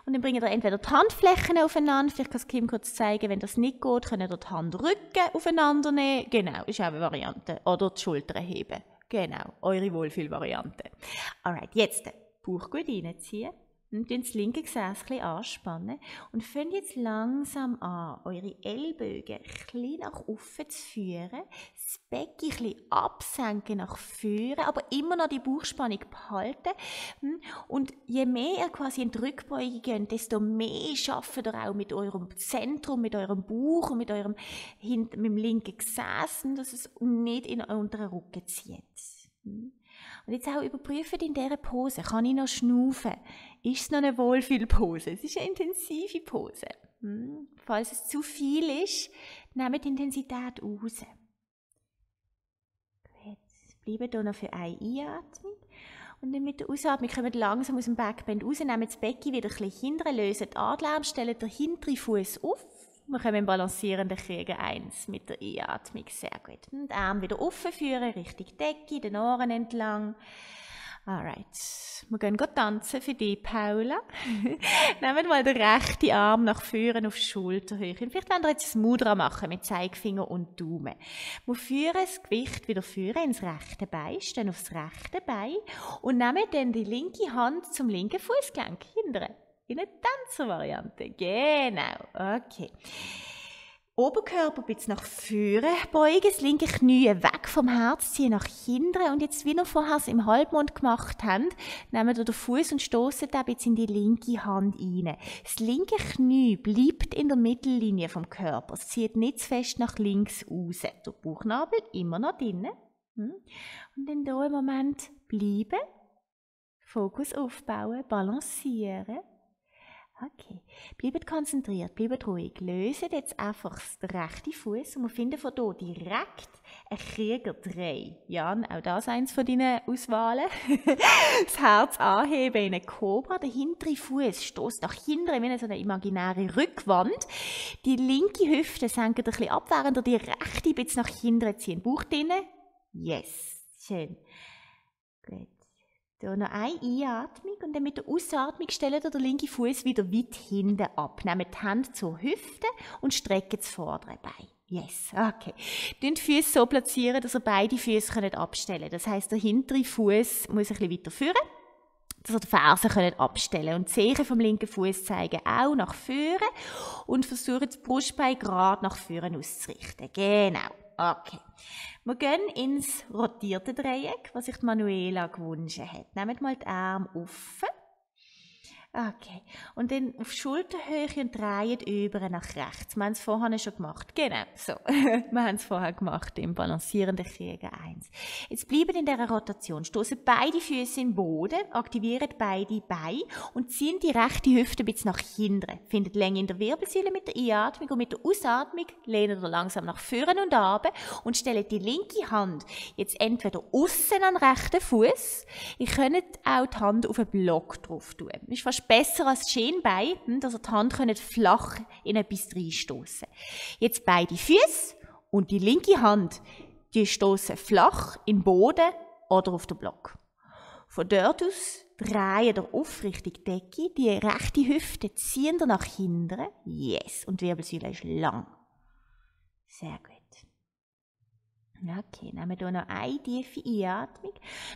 Und dann bringt ihr entweder die Handflächen aufeinander, vielleicht kann es Kim kurz zeigen, wenn das nicht geht, könnt ihr die Handrücken aufeinander nehmen. Genau, ist auch eine Variante. Oder die Schultern heben. Genau, eure Wohlfühlvariante. Alright, jetzt Bauch gut reinziehen. Und das linke Gesäß ein anspannen. Und fangt jetzt langsam an, eure Ellbogen ein nach oben zu führen, das Becken ein absenken nach vorne, aber immer noch die Bauchspannung behalten. Hm? Und je mehr ihr quasi in die Rückbeugung geht, desto mehr schafft ihr auch mit eurem Zentrum, mit eurem Bauch und mit eurem mit dem linken Gesäß, dass es nicht in euren Rücken zieht. Und jetzt auch überprüfen in dieser Pose, kann ich noch schnaufen? Ist es noch eine Wohlfühlpose? Es ist eine intensive Pose. Hm. Falls es zu viel ist, nehmt die Intensität raus. Gut, bleiben hier noch für eine Einatmung. Und dann mit der Ausatmung kommen wir langsam aus dem Backbend raus, nehmen das Becken wieder ein bisschen hinten, lösen die Adler stellen den hinteren Fuß auf wir kommen im balancierenden Kriegen 1 mit der Einatmung. Sehr gut. Und Arm wieder offen führen, Richtung Decke, den Ohren entlang. Alright. Wir gehen tanzen für dich, Paula. Nehmen mal den rechten Arm nach vorne auf Schulterhöhe. Vielleicht wollen wir jetzt ein Mudra machen mit Zeigefinger und Daumen. Wir führen das Gewicht wieder führen ins rechte Bein, stehen aufs rechte Bein und nehmen dann die linke Hand zum linken Fußgelenk hindern. In eine Tänzervariante. Genau. Okay. Oberkörper ein bisschen nach vorne beugen, das linke Knie weg vom Herz ziehen nach hinten und jetzt, wie wir vorher es im Halbmond gemacht haben, nehmen wir den Fuß und stoßen da bisschen in die linke Hand rein. Das linke Knie bleibt in der Mittellinie vom Körper. Es zieht nicht zu fest nach links raus. Der Bauchnabel immer noch drinnen. Hm? Und hier im Moment bleiben. Fokus aufbauen, balancieren. Okay. Bleibt konzentriert, bleibt ruhig. Löset jetzt einfach den rechten Fuß und wir finden von hier direkt einen Krieger 3. Jan, auch das eins von deinen Auswahlen. das Herz anheben in eine Cobra. Der hintere Fuß stoßt nach hinten wie so eine imaginäre Rückwand. Die linke Hüfte senkt ein bisschen ab, während die rechte ein bisschen nach hinten ziehen. Bauch drinnen. Yes. Schön. Gut. Da noch eine Einatmung und dann mit der Ausatmung stellen ihr den linken Fuß wieder weit hinten ab. Nehmt die Hände zur Hüfte und strecken das vordere Bein. Yes, okay. Die Füße so platzieren, dass ihr beide Füße abstellen könnt. Das heißt, der hintere Fuß muss bisschen weiter führen, dass ihr die Fersen könnt abstellen Und die Zehen vom linken Fuß zeigen auch nach vorne und versuchen das Brustbein gerade nach vorne auszurichten. Genau. Okay. Wir gehen ins rotierte Dreieck, was sich Manuela gewünscht hat. Nehmt mal die Arme offen Okay. Und dann auf Schulterhöhe und drehen über nach rechts. Wir haben es vorher schon gemacht. Genau, so. Wir haben es vorher gemacht im balancierenden Kriegen 1. Jetzt bleiben in dieser Rotation. Stoßen beide Füße den Boden, aktivieren beide Beine und ziehen die rechte Hüfte ein bisschen nach hinten. Findet Länge in der Wirbelsäule mit der Einatmung und mit der Ausatmung lehnen wir langsam nach vorne und ab und stellen die linke Hand jetzt entweder außen an den rechten Fuß. Ihr könnt auch die Hand auf einen Block drauf tun. Ist fast besser als Schienbein, hm, dass ihr die Hand könnt flach in etwas reinstoßen. Jetzt beide Füße und die linke Hand, die stoßen flach in den Boden oder auf den Block. Von dort aus drehen ihr auf Richtung Decke, die rechte Hüfte ziehen ihr nach hinten. Yes. Und die Wirbelsäule ist lang. Sehr gut. Okay, nehmen wir hier noch eine tiefe Einatmung.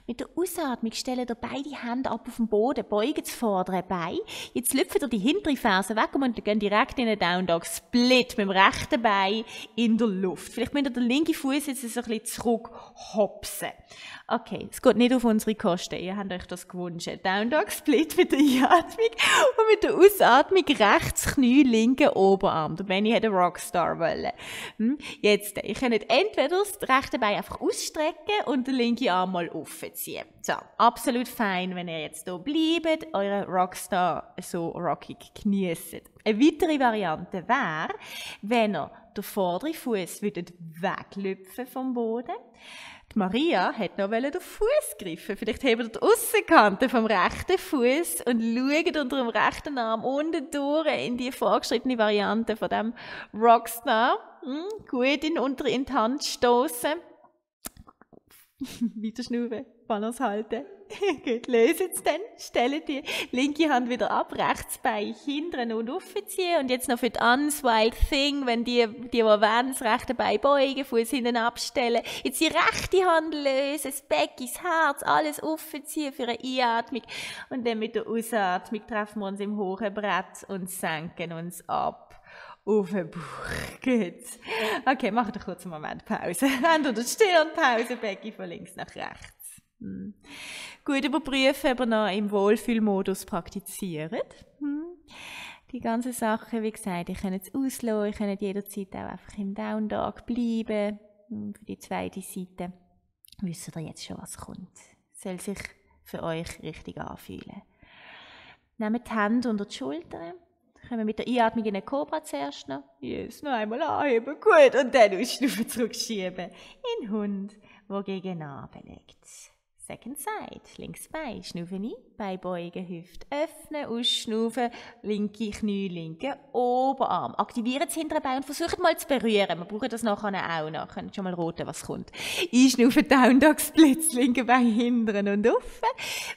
Mit der Ausatmung stellen ihr beide Hände ab auf den Boden, beugen das vordere Bein. Jetzt lüpfen ihr die hintere Ferse weg und gehen direkt in einen Down Dog Split mit dem rechten Bein in der Luft. Vielleicht müsst ihr den linken Fuß jetzt ein bisschen zurück hopsen. Okay, es geht nicht auf unsere Kosten. Ihr habt euch das gewünscht. Down Dog Split mit der Einatmung und mit der Ausatmung rechts Knie, linken Oberarm. Der Benny hat einen Rockstar wollen. Hm? Jetzt, ihr könnt entweder das rechte Bein einfach ausstrecken und den linken Arm mal aufziehen. So, absolut fein, wenn ihr jetzt hier bleibt, euren Rockstar so rockig genießt. Eine weitere Variante wäre, wenn ihr den vorderen Fuß weglüpfen vom Boden. Die Maria hat noch den Fuß gegriffen. Vielleicht hebt ihr die Aussenkante vom rechten Fuß und schaut unter dem rechten Arm unten durch in die vorgeschrittene Variante von dem Rockstar. Hm, gut in unter in die Hand stoßen. Weiter schnaufen. Balance halten. Gut, lösen es dann. Stellen die linke Hand wieder ab, rechts Bein hindern und aufziehen. Und jetzt noch für die Uns Wild Thing, wenn die, die, die wollen, das rechte Bein beugen, Fuß hinten abstellen. Jetzt die rechte Hand lösen, das Becken, das Herz, alles aufziehen für eine Einatmung. Und dann mit der Ausatmung treffen wir uns im hohen Brett und senken uns ab auf den Bauch. Gut. Okay, mach doch kurz einen Moment Pause. Hand oder Stirnpause, Becken von links nach rechts. Hm. Gut überprüfen, ob ihr noch im Wohlfühlmodus praktiziert. Hm. Die ganzen Sachen, wie gesagt, ihr könnt es auslösen, ihr könnt jederzeit auch einfach im Down Dog bleiben. Hm, für die zweite Seite wisst ihr jetzt schon, was kommt. Soll sich für euch richtig anfühlen. Nehmt die Hände unter die Schultern. Können wir mit der Einatmung in den Cobra zuerst noch. Yes, noch einmal anheben. Gut. Und dann ausschnaufen, zurückschieben. In Hund, wo gegen Nabel liegt. Second Side, links Bein, schnaufen ein, Bein beugen, Hüfte öffnen, ausschnaufen, linke Knie, linke Oberarm. Aktivieren das hintere Bein und versucht mal zu berühren. Wir brauchen das nachher auch noch. Könnt schon mal roten, was kommt. Einschnaufen, Down Dog Splits, linke Bein hindern und offen.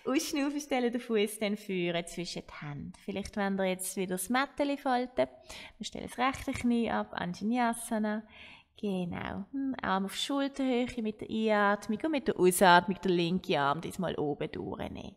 Ausschnaufen, stellen den Fuß dann führen zwischen die Hände. Vielleicht wollen wir jetzt wieder das Mätteli falten. Wir stellen das rechte Knie ab, Anjanyasana. Genau. Hm, Arm auf Schulterhöhe mit der Einatmung und mit der Ausatmung den linken Arm diesmal oben durchnehmen.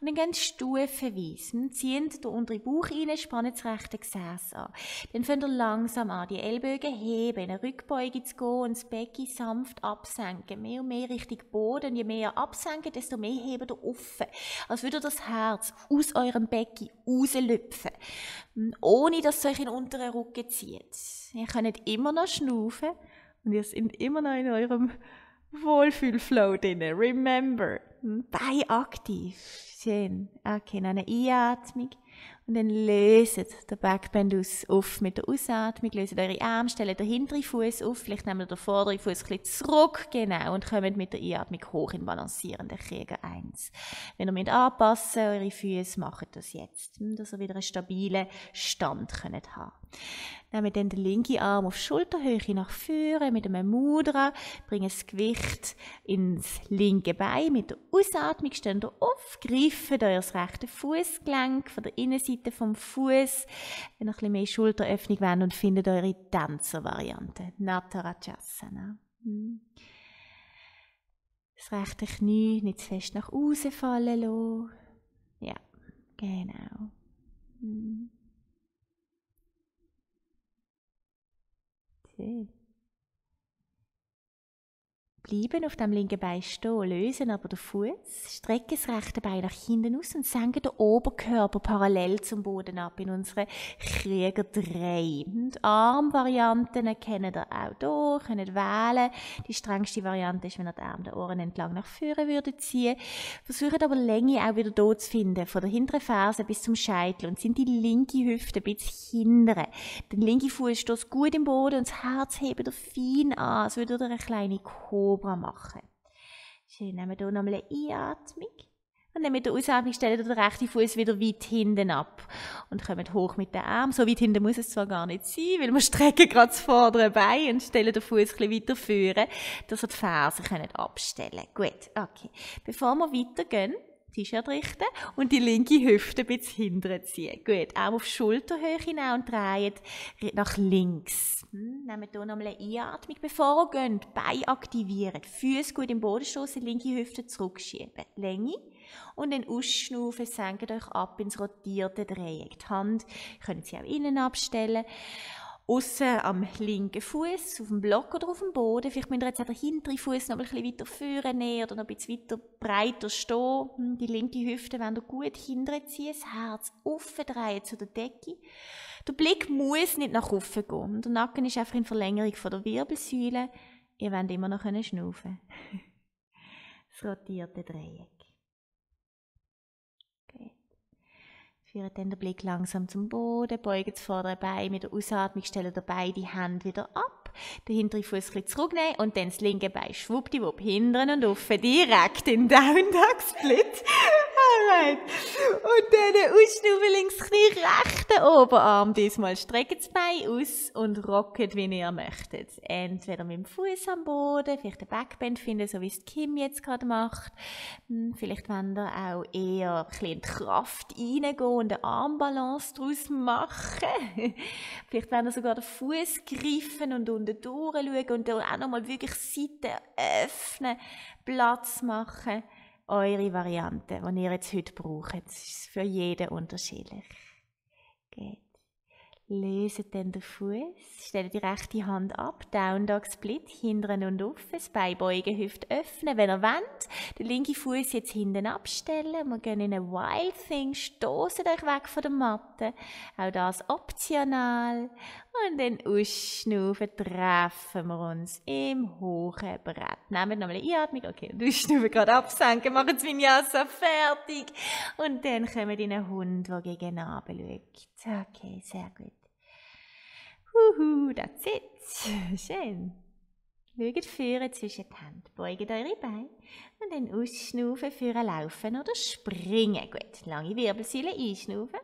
Und dann gehen stufenweise. Hm, ziehen den unteren Bauch rein, spannen das rechte Gesäß an. Dann fangen ihr langsam an, die Ellbogen heben, in eine Rückbeuge zu gehen und das Becken sanft absenken. Mehr und mehr Richtung Boden. Je mehr ihr absenken, desto mehr hebt ihr offen. Als würde das Herz aus eurem Becken rauslüpfen. Hm, ohne, dass es euch in den unteren Rücken zieht. Ihr könnt immer noch schnaufen und ihr seid immer noch in eurem Wohlfühlflow drin. Remember, Bein aktiv. Schön. Okay, noch eine Einatmung. Und dann löset der Backbend aus, auf mit der Ausatmung, löset eure Arme, stellt den hinteren Fuß auf, vielleicht nehmt ihr den vorderen Fuß ein bisschen zurück, genau, und kommt mit der Einatmung hoch in balancierenden Krieger 1. Wenn ihr mit anpassen eure Füße, macht das jetzt, dass ihr wieder einen stabilen Stand könnt haben Nehmen dann den linken Arm auf Schulterhöhe nach vorne mit einem Mudra, bringen das Gewicht ins linke Bein. Mit der Ausatmung stehen ihr auf, greifen euer rechte Fußgelenk von der Innenseite vom Fuß, wenn ihr ein mehr Schulteröffnung wollt und findet eure Tänzer-Variante. Natarajasana. Hm. Das rechte Knie nicht zu fest nach außen fallen lassen. Ja, genau. Hm. Bleiben auf dem linken Bein stehen, lösen aber den Fuß, strecken das rechte Bein nach hinten aus und senken den Oberkörper parallel zum Boden ab in unsere Krieger 3. Und Armvarianten kennt ihr auch hier, könnt wählen. Die strengste Variante ist, wenn ihr die Arme den Ohren entlang nach vorne würdet ziehen. Versucht aber Länge auch wieder hier zu finden, von der hinteren Ferse bis zum Scheitel und sind die linke Hüfte ein bisschen hindern. Der linke Fuß steht gut im Boden und das Herz hebt ihr fein an, als würde ihr eine kleine Kurve Cobra machen. Schön, nehmen wir hier nochmal eine Einatmung. Und mit der Ausatmung stellen wir den rechten Fuß wieder weit hinten ab und kommen hoch mit den Armen. So weit hinten muss es zwar gar nicht sein, weil wir strecken gerade das vordere Bein und stellen den Fuß bisschen weiter führen, dass wir die Fersen abstellen können. Gut, okay. Bevor wir weitergehen, T-Shirt richten und die linke Hüfte ein bisschen hinterher ziehen. Gut, auch auf Schulterhöhe hinein und drehen nach links. Hm, nehmt hier nochmal eine Einatmung, bevor ihr geht. Bein aktivieren, Füße gut im Boden stoßen, linke Hüfte zurückschieben. Länge. Und dann ausschnaufen, senkt euch ab ins rotierte Dreieck. Die Hand könnt ihr auch innen abstellen außen am linken Fuß auf dem Block oder auf dem Boden. Vielleicht müsst ihr jetzt den hinteren Fuß noch ein bisschen weiter führen oder noch ein bisschen weiter breiter stehen. Hm, die linke Hüfte wenn ihr gut hinterziehen, das Herz aufdrehen zu der Decke. Der Blick muss nicht nach oben gehen. Der Nacken ist einfach in Verlängerung von der Wirbelsäule. Ihr wollt immer noch schnaufen Das rotierte Dreieck. Führen dann den Blick langsam zum Boden, beugen das vordere Bein mit der Ausatmung, stellen dabei die Hände wieder ab, den hinteren Fuß zurücknehmen und dann das linke Bein schwuppdiwupp hindern und offen direkt in Down Dog Split. Alright. Und dann ausschnaufen links Knie, rechten Oberarm. Diesmal streckt das Bein aus und rocket, wie ihr möchtet. Entweder mit dem Fuß am Boden, vielleicht ein Backbend finden, so wie es Kim jetzt gerade macht. Hm, vielleicht wollt ihr auch eher ein in die Kraft reingehen und eine Armbalance daraus machen. vielleicht wollt ihr sogar den Fuß greifen und unten durchschauen und auch nochmal wirklich Seiten öffnen, Platz machen eure Variante, die ihr jetzt heute braucht. Das ist für jeden unterschiedlich. Geht. Löset dann den Fuß, stellt die rechte Hand ab, Down Dog Split, hinten und auf, das Bein beugen, Hüfte öffnen, wenn ihr wollt. Den linken Fuß jetzt hinten abstellen. Wir gehen in ein Wild Thing, stoßen euch weg von der Matte. Auch das optional. Und dann ausschnaufen, treffen wir uns im hohen Brett. Nehmen nochmal eine Einatmung, okay, und ausschnaufen, gerade absenken, machen das Vinyasa fertig. Und dann kommen wir in einen Hund, der gegen den Abend schaut. Okay, sehr gut. Huhu, that's it. Schön. Schaut führen zwischen die Hände, beugt eure Beine und dann ausschnaufen für ein Laufen oder Springen. Gut, lange Wirbelsäule einschnaufen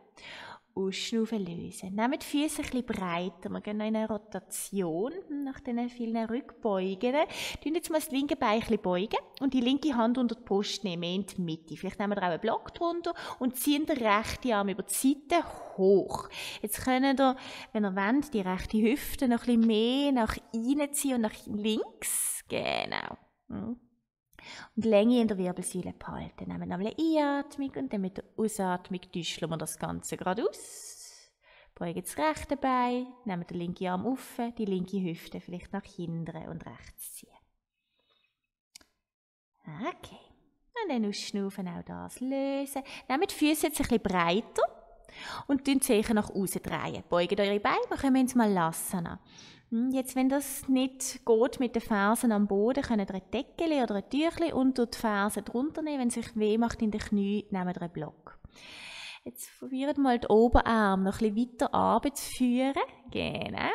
ausschnaufen lösen. Nehmt die Füße bisschen breiter. Wir gehen noch in eine Rotation nach diesen vielen Rückbeugen. Tun jetzt mal das linke Bein ein bisschen beugen und die linke Hand unter die Brust nehmen, in die Mitte. Vielleicht nehmen wir auch einen Block drunter und ziehen den rechten Arm über die Seite hoch. Jetzt könnt ihr, wenn ihr wollt, die rechte Hüfte noch ein bisschen mehr nach innen ziehen und nach links. Genau. Und Länge in der Wirbelsäule behalten. Nehmen wir eine Einatmung und dann mit der Ausatmung düscheln wir das Ganze gerade aus. Beugen das rechte Bein, nehmen den linken Arm auf, die linke Hüfte vielleicht nach hinten und rechts ziehen. Okay. Und dann ausschnaufen, auch das lösen. Nehmt die Füße jetzt ein bisschen breiter und die Zehen nach außen drehen. Beugen eure Beine, wir kommen ins Malasana. Hm, jetzt, wenn das nicht geht mit den Fersen am Boden, könnt ihr ein Deckel oder ein Tüchli unter die Fersen drunter nehmen. Wenn es euch weh macht in den Knien, nehmt ihr einen Block. Jetzt probiert mal den Oberarm noch ein bisschen weiter runterzuführen. Genau.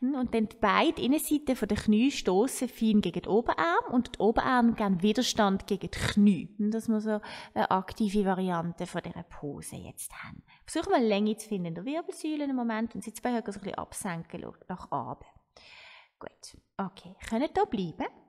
Und dann beide Innenseiten der Knie stoßen fein gegen den Oberarm und die Oberarm geben Widerstand gegen die Knie. Dass wir so eine aktive Variante von dieser Pose jetzt haben. Versuchen mal Länge zu finden in der Wirbelsäule im Moment und Sitzbein so ein bisschen absenken nach oben. Gut, okay. Könnt hier bleiben.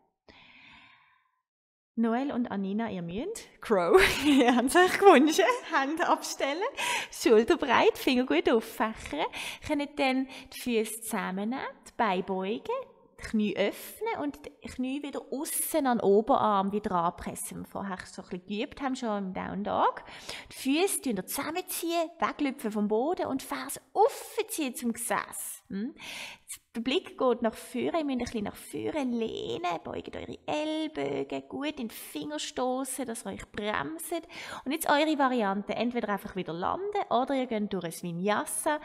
Noel und Anina, ihr müsst, Crow, ihr habt es euch gewünscht, Hände abstellen, Schulter breit, Finger gut auffächern, könnt dann die Füße zusammennehmen, die Beine beugen, die Knie öffnen und die Knie wieder außen an den Oberarm wieder anpressen. Vorher so ein bisschen geübt haben, schon im Down Dog. Die Füße zusammenziehen, weglüpfen vom Boden und Ferse aufziehen zum Gesäß. Hm? Der Blick geht nach vorne, ihr müsst ein bisschen nach vorne lehnen, beugt eure Ellbogen, gut in die Finger stoßen, dass ihr euch bremst. Und jetzt eure Variante, entweder einfach wieder landen oder ihr geht durch ein Vinyasa,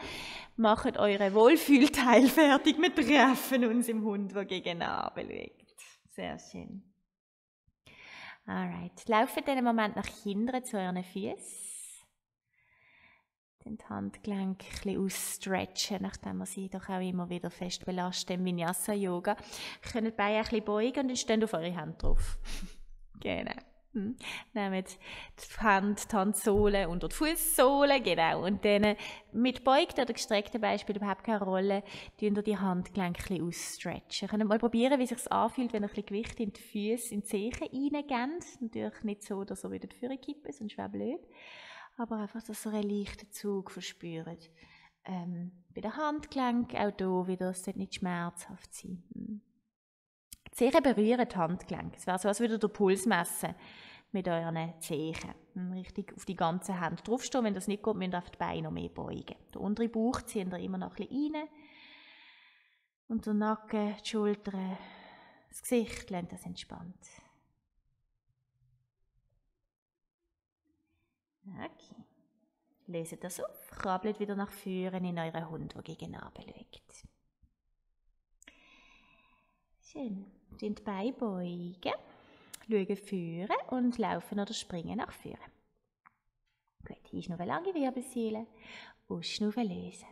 macht eure Wohlfühlteil fertig, wir treffen uns im Hund, der gegen schaut. Sehr schön. Alright, lauft in Moment nach hinten zu euren Füßen den Handgelenk ausstretchen, nachdem wir sie doch auch immer wieder fest belasten im Vinyasa-Yoga. Könnt die Beine ein bisschen beugen und dann steht auf eure Hand drauf. genau. Hm. Nehmt die Hand, die Handsohle unter die Fußsohle, genau. Und dann mit beugten oder gestreckten Beinen spielt überhaupt keine Rolle, tun die Handgelenke ein bisschen ausstretchen. Könnt mal probieren, wie es sich anfühlt, wenn ihr ein bisschen Gewicht in die Füße, in die Zehen reingebt. Natürlich nicht so, dass ihr wieder die Füße kippen, sonst wäre blöd aber einfach, dass ihr einen leichten Zug verspürt. Ähm, bei der Handgelenk, auch hier wieder, es sollte nicht schmerzhaft sein. Hm. Zehen berühren die Handgelenke. Es wäre so, als würde der Puls messen mit euren Zehen. Hm, richtig auf die ganze Hand draufstehen. Wenn das nicht geht, müsst ihr auf die Beine noch mehr beugen. Der untere Bauch ziehen ihr immer noch ein bisschen rein. Und der Nacken, die Schultern, das Gesicht, lernt das entspannt. Okay. Leset das auf, krabbelt wieder nach vorne in euren Hund, der gegen schaut. Schön. Die Beine beugen, schauen führen und laufen oder springen nach vorne. Gut, einschnaufen lange Wirbelsäule, ausschnaufen lösen.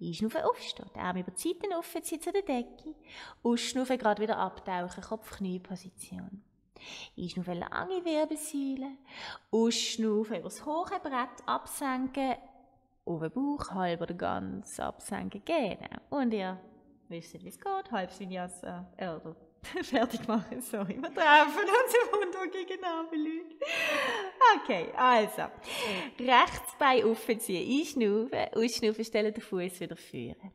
Einschnaufen aufstehen, Arme über die Seiten offen, zu der Decke. Ausschnaufen gerade wieder abtauchen, Kopf-Knie-Position. Einschnaufen lange Wirbelsäule. Ausschnaufen über das hohe Brett absenken. Den Bauch, halb oder ganz absenken. Genau. Und ihr wisst, wie es geht. Halb Vinyasa. Äh, oder fertig machen, sorry. Wir treffen uns im Hund gegen Abend. Okay, also. Rechts Bein aufziehen, einschnaufen, ausschnaufen, stellen den Fuß wieder führen.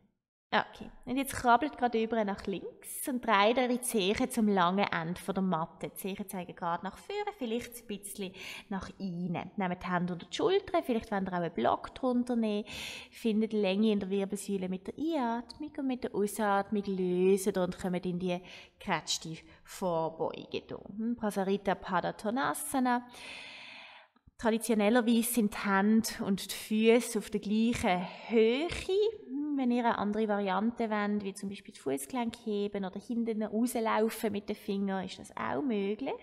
Okay, und jetzt krabbelt gerade über nach links und dreht eure Zehen zum langen Ende der Matte. Die Zehen zeigen gerade nach vorne, vielleicht ein bisschen nach innen. Nehmt die Hände unter die Schultern, vielleicht wollt ihr auch einen Block drunter nehmen. Findet Länge in der Wirbelsäule mit der Einatmung und mit der Ausatmung lösen und kommt in die gerätschte Vorbeugung. Prasarita Padatonasana. Traditionellerweise sind die Hände und die Füße auf der gleichen Höhe wenn ihr eine andere Variante wollt, wie zum Beispiel das Fußgelenk heben oder hinten rauslaufen mit den Fingern, ist das auch möglich.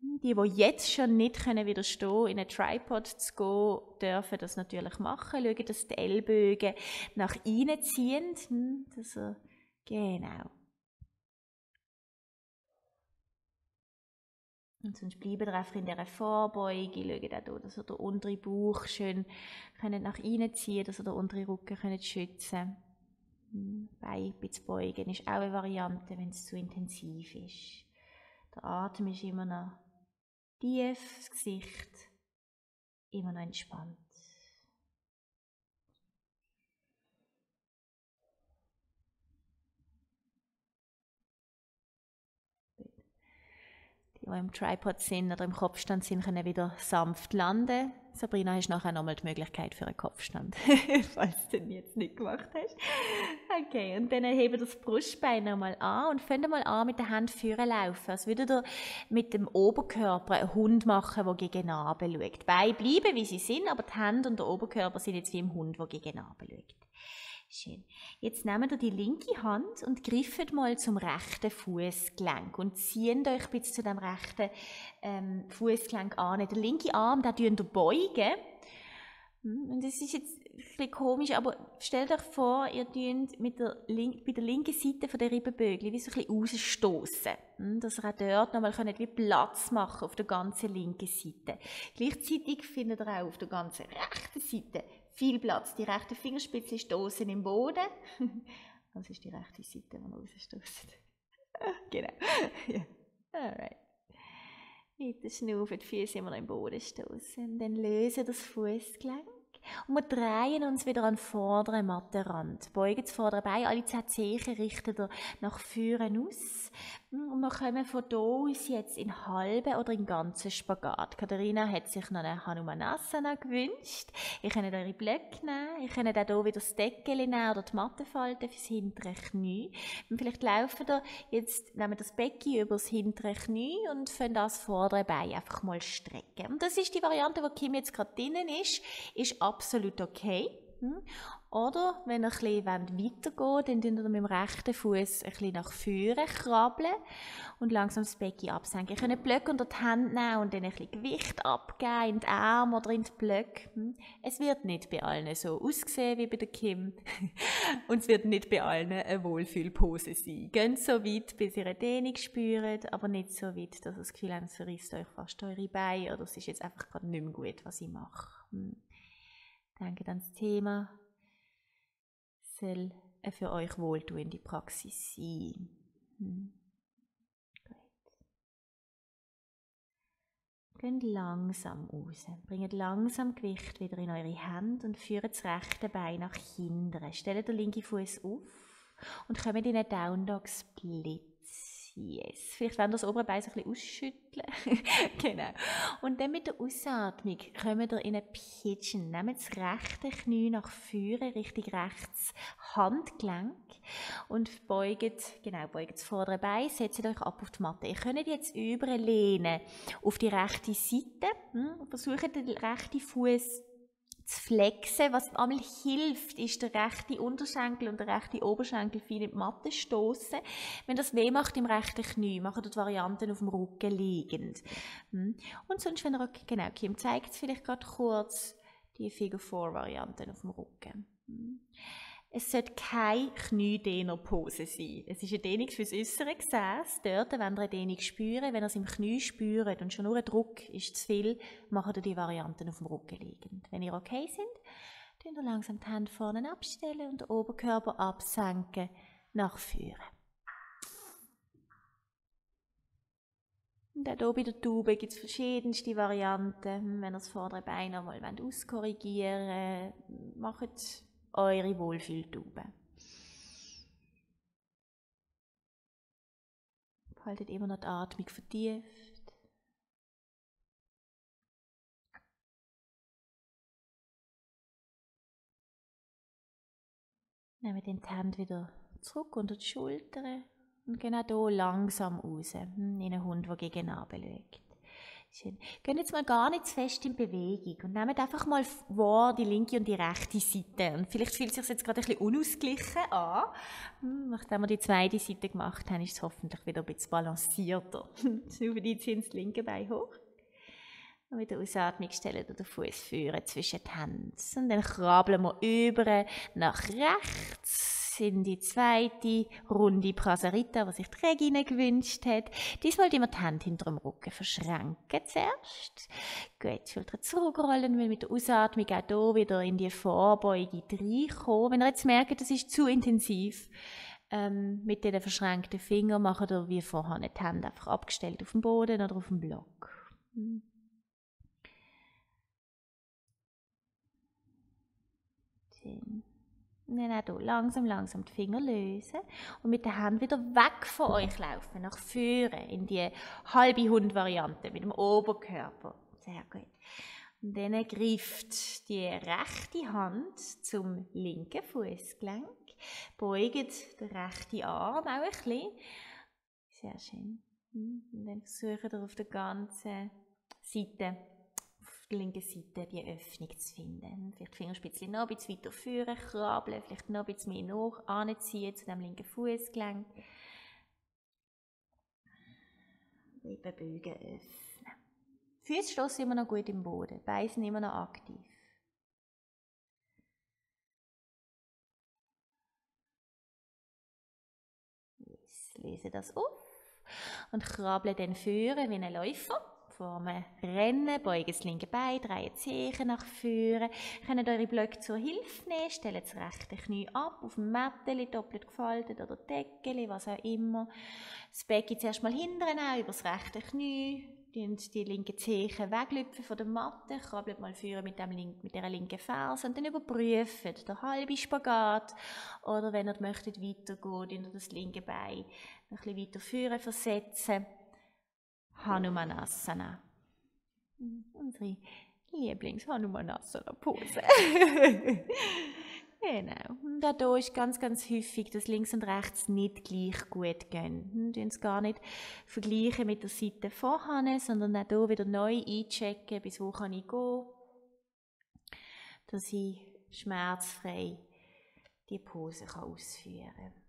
Die, die jetzt schon nicht können widerstehen in einen Tripod zu gehen, dürfen das natürlich machen. Schauen, dass die Ellbogen nach innen ziehen. Hm, er, genau. Und sonst bleiben einfach in dieser Vorbeuge. Schaut auch hier, dass ihr den unteren Bauch schön könnt nach innen ziehen dass ihr den unteren Rücken könnt schützen hm, Bein ein bisschen beugen ist auch eine Variante, wenn es zu intensiv ist. Der Atem ist immer noch tief, das Gesicht immer noch entspannt. Die im Tripod sind oder im Kopfstand sind, können wieder sanft landen. Sabrina, hast nachher nochmal die Möglichkeit für einen Kopfstand, falls du den jetzt nicht gemacht hast. Okay, und dann heben das Brustbein nochmal an und fangen mal an mit der Hand vorne laufen. Als würdet ihr mit dem Oberkörper einen Hund machen, der gegen Nabel schaut. Die Beine bleiben, wie sie sind, aber die Hände und der Oberkörper sind jetzt wie im Hund, der gegen Nabel schaut. Schön. Jetzt nehmt ihr die linke Hand und greift mal zum rechten Fußgelenk und zieht euch bis zu dem rechten ähm, Fußgelenk an. Der linke Arm, den ihr beugen. Hm, und das ist jetzt ein bisschen komisch, aber stellt euch vor, ihr dünnt mit der bei der linken Seite von der Rippenbögel wie so ein bisschen rausstoßen. Hm, dass ihr auch dort nochmal könnt wie Platz machen auf der ganzen linken Seite. Gleichzeitig findet ihr auch auf der ganzen rechten Seite viel Platz. Die rechte Fingerspitze stoßen im Boden. das ist die rechte Seite, die man rausstoßt. genau. ja. Alright. Weiter schnaufen, die Füße immer noch im Boden stoßen. Dann lösen das Fußgelenk. Und wir drehen uns wieder an den vorderen Mattenrand. Beugen das vordere Bein, alle zehn Zehen richten nach vorne aus. Und wir kommen von hier aus jetzt in halben oder in ganzen Spagat. Katharina hat sich noch eine Hanumanasana gewünscht. Ich kann eure Blöcke nehmen. Ich kann auch hier wieder das Deckel nehmen oder die Matte falten fürs hintere Knie. Und vielleicht laufen wir jetzt, nehmen das Becken über das hintere Knie und fangen das vordere Bein einfach mal strecken. Und das ist die Variante, wo Kim jetzt gerade drinnen ist. Ist absolut okay. Oder wenn ihr ein bisschen weitergehen dann könnt ihr mit dem rechten Fuß ein bisschen nach vorne krabbeln und langsam das Becken absenken. Ihr könnt Blöcke unter die Hände nehmen und dann ein bisschen Gewicht abgeben in die Arme oder in die Blöcke. Hm? Es wird nicht bei allen so aussehen wie bei der Kim. und es wird nicht bei allen eine Wohlfühlpose sein. Geht so weit, bis ihr eine Dehnung spürt, aber nicht so weit, dass ihr das Gefühl habt, es verrisst euch fast eure Beine oder es ist jetzt einfach gerade nicht mehr gut, was ich mache. Hm. Denkt an das Thema soll eine für euch wohltuende Praxis sein. Hm. Geht langsam raus. Bringt langsam Gewicht wieder in eure Hände und führt das rechte Bein nach hinten. Stellt den linken Fuß auf und kommt in einen Down Dog Split. Yes. Vielleicht wollen wir das obere Bein so ein bisschen ausschütteln. genau. Und dann mit der Ausatmung kommen wir in eine Pigeon. Nehmt das rechte Knie nach vorne, Richtung rechts Handgelenk und beugt, genau, beugt das vordere Bein, setzt euch ab auf die Matte. Ihr könnt jetzt überlehnen auf die rechte Seite. Hm? Versucht den rechten Fuß zu flexen. Was einmal hilft, ist der rechte Unterschenkel und der rechte Oberschenkel viel in die Matte stoßen. Wenn das weh macht im rechten Knie, machen die Varianten auf dem Rücken liegend. Hm. Und sonst, wenn er, genau, Kim zeigt es vielleicht gerade kurz, die Figure 4 Varianten auf dem Rücken. Es sollte keine Kniedehner-Pose sein. Es ist eine Dehnung fürs äußere Gesäß. Dort, wenn ihr eine Dehnung spürt, wenn ihr es im Knie spürt und schon nur ein Druck ist zu viel, macht ihr die Varianten auf dem Rücken liegend. Wenn ihr okay sind, könnt ihr langsam die Hände vorne abstellen und den Oberkörper absenken nach vorne. Und auch hier bei der Tube gibt es verschiedenste Varianten. Wenn ihr das vordere Bein einmal auskorrigieren wollt, macht eure Wohlfühltube. Haltet immer noch die Atmung vertieft. Nehmt die Hände wieder zurück unter die Schultern und gehen auch hier langsam raus, hm, in einen Hund, der gegen schaut. Schön. Gehen jetzt mal gar nicht zu fest in Bewegung und nehmt einfach mal wahr die linke und die rechte Seite. Und vielleicht fühlt es sich jetzt gerade ein bisschen unausgeglichen an. Hm, nachdem wir die zweite Seite gemacht haben, ist es hoffentlich wieder ein bisschen balancierter. Schnaufen die jetzt ins linke Bein hoch. Und mit der Ausatmung stellen wir den Fuß führen zwischen die Hände. Und dann krabbeln wir über nach rechts in die zweite Runde Praserita, was sich die Regine gewünscht hat. Diesmal die wir die Hände hinter dem Rücken verschränken zuerst. Gut, Schultern zurückrollen, weil mit der Ausatmung auch hier wieder in die Vorbeugung reinkommen. Wenn ihr jetzt merkt, das ist zu intensiv, ähm, mit den verschränkten Fingern machen wir wie vorher die Hände einfach abgestellt auf dem Boden oder auf dem Block. Hm. Und dann auch hier langsam, langsam die Finger lösen und mit den Händen wieder weg von euch laufen, nach vorne, in die halbe Hund-Variante mit dem Oberkörper. Sehr gut. Und dann greift die rechte Hand zum linken Fußgelenk, beugt den rechten Arm auch ein bisschen. Sehr schön. Und dann versucht ihr auf der ganzen Seite der linken Seite die Öffnung zu finden. Vielleicht die Fingerspitzen noch ein bisschen weiter führen, krabbeln, vielleicht noch ein bisschen mehr nach, anziehen zu dem linken Fußgelenk. Rippenbögen öffnen. Füße stoßen immer noch gut im Boden, Beine sind immer noch aktiv. Yes, lese das auf und krabble dann führen wie ein Läufer vorne rennen, beugen das linke Bein, drehen die Zehen nach vorne. Könnt eure Blöcke zur Hilfe nehmen, stellen das rechte Knie ab, auf dem Mätteli, doppelt gefaltet oder Deckeli, was auch immer. Das Becken zuerst mal hinten auch, über das rechte Knie, und die linke Zehen weglüpfen von der Matte, krabbelt mal führen mit, dem mit der linken Ferse und dann überprüfen, der halbe Spagat oder wenn ihr möchtet weitergehen, in das linke Bein noch ein bisschen weiter führen versetzen Hanumanasana. Unsere Lieblings-Hanumanasana-Pose. genau. Und ist ganz, ganz häufig, dass links und rechts nicht gleich gut gehen. Wir uns gar nicht vergleichen mit der Seite vorher, sondern auch hier wieder neu einchecken, bis wo kann ich gehen, dass ich schmerzfrei die Pose ausführen kann.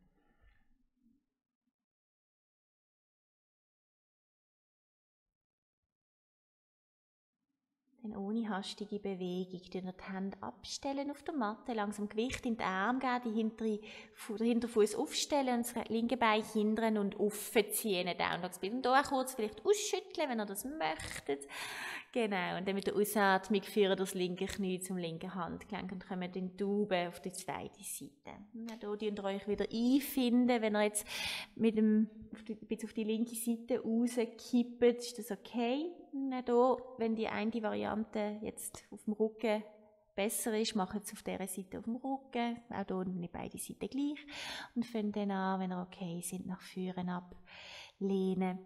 Dann ohne hastige Bewegung die Hände abstellen auf der Matte, langsam Gewicht in den Arm geben, die hintere, den Hinterfuß aufstellen und das linke Bein hindern und aufziehen. Und hier kurz vielleicht ausschütteln, wenn ihr das möchtet. Genau, und dann mit der Ausatmung führen das linke Knie zum linken Handgelenk und kommen den Tauben auf die zweite Seite. Hier könnt ihr euch wieder einfinden, wenn ihr jetzt mit dem, auf die, auf die linke Seite rauskippt, ist das okay. Hier, wenn die eine Variante jetzt auf dem Rücken besser ist, macht es auf dieser Seite auf dem Rücken, auch hier nicht beide Seiten gleich und fangen dann an, wenn ihr okay sind, nach vorne ablehnen.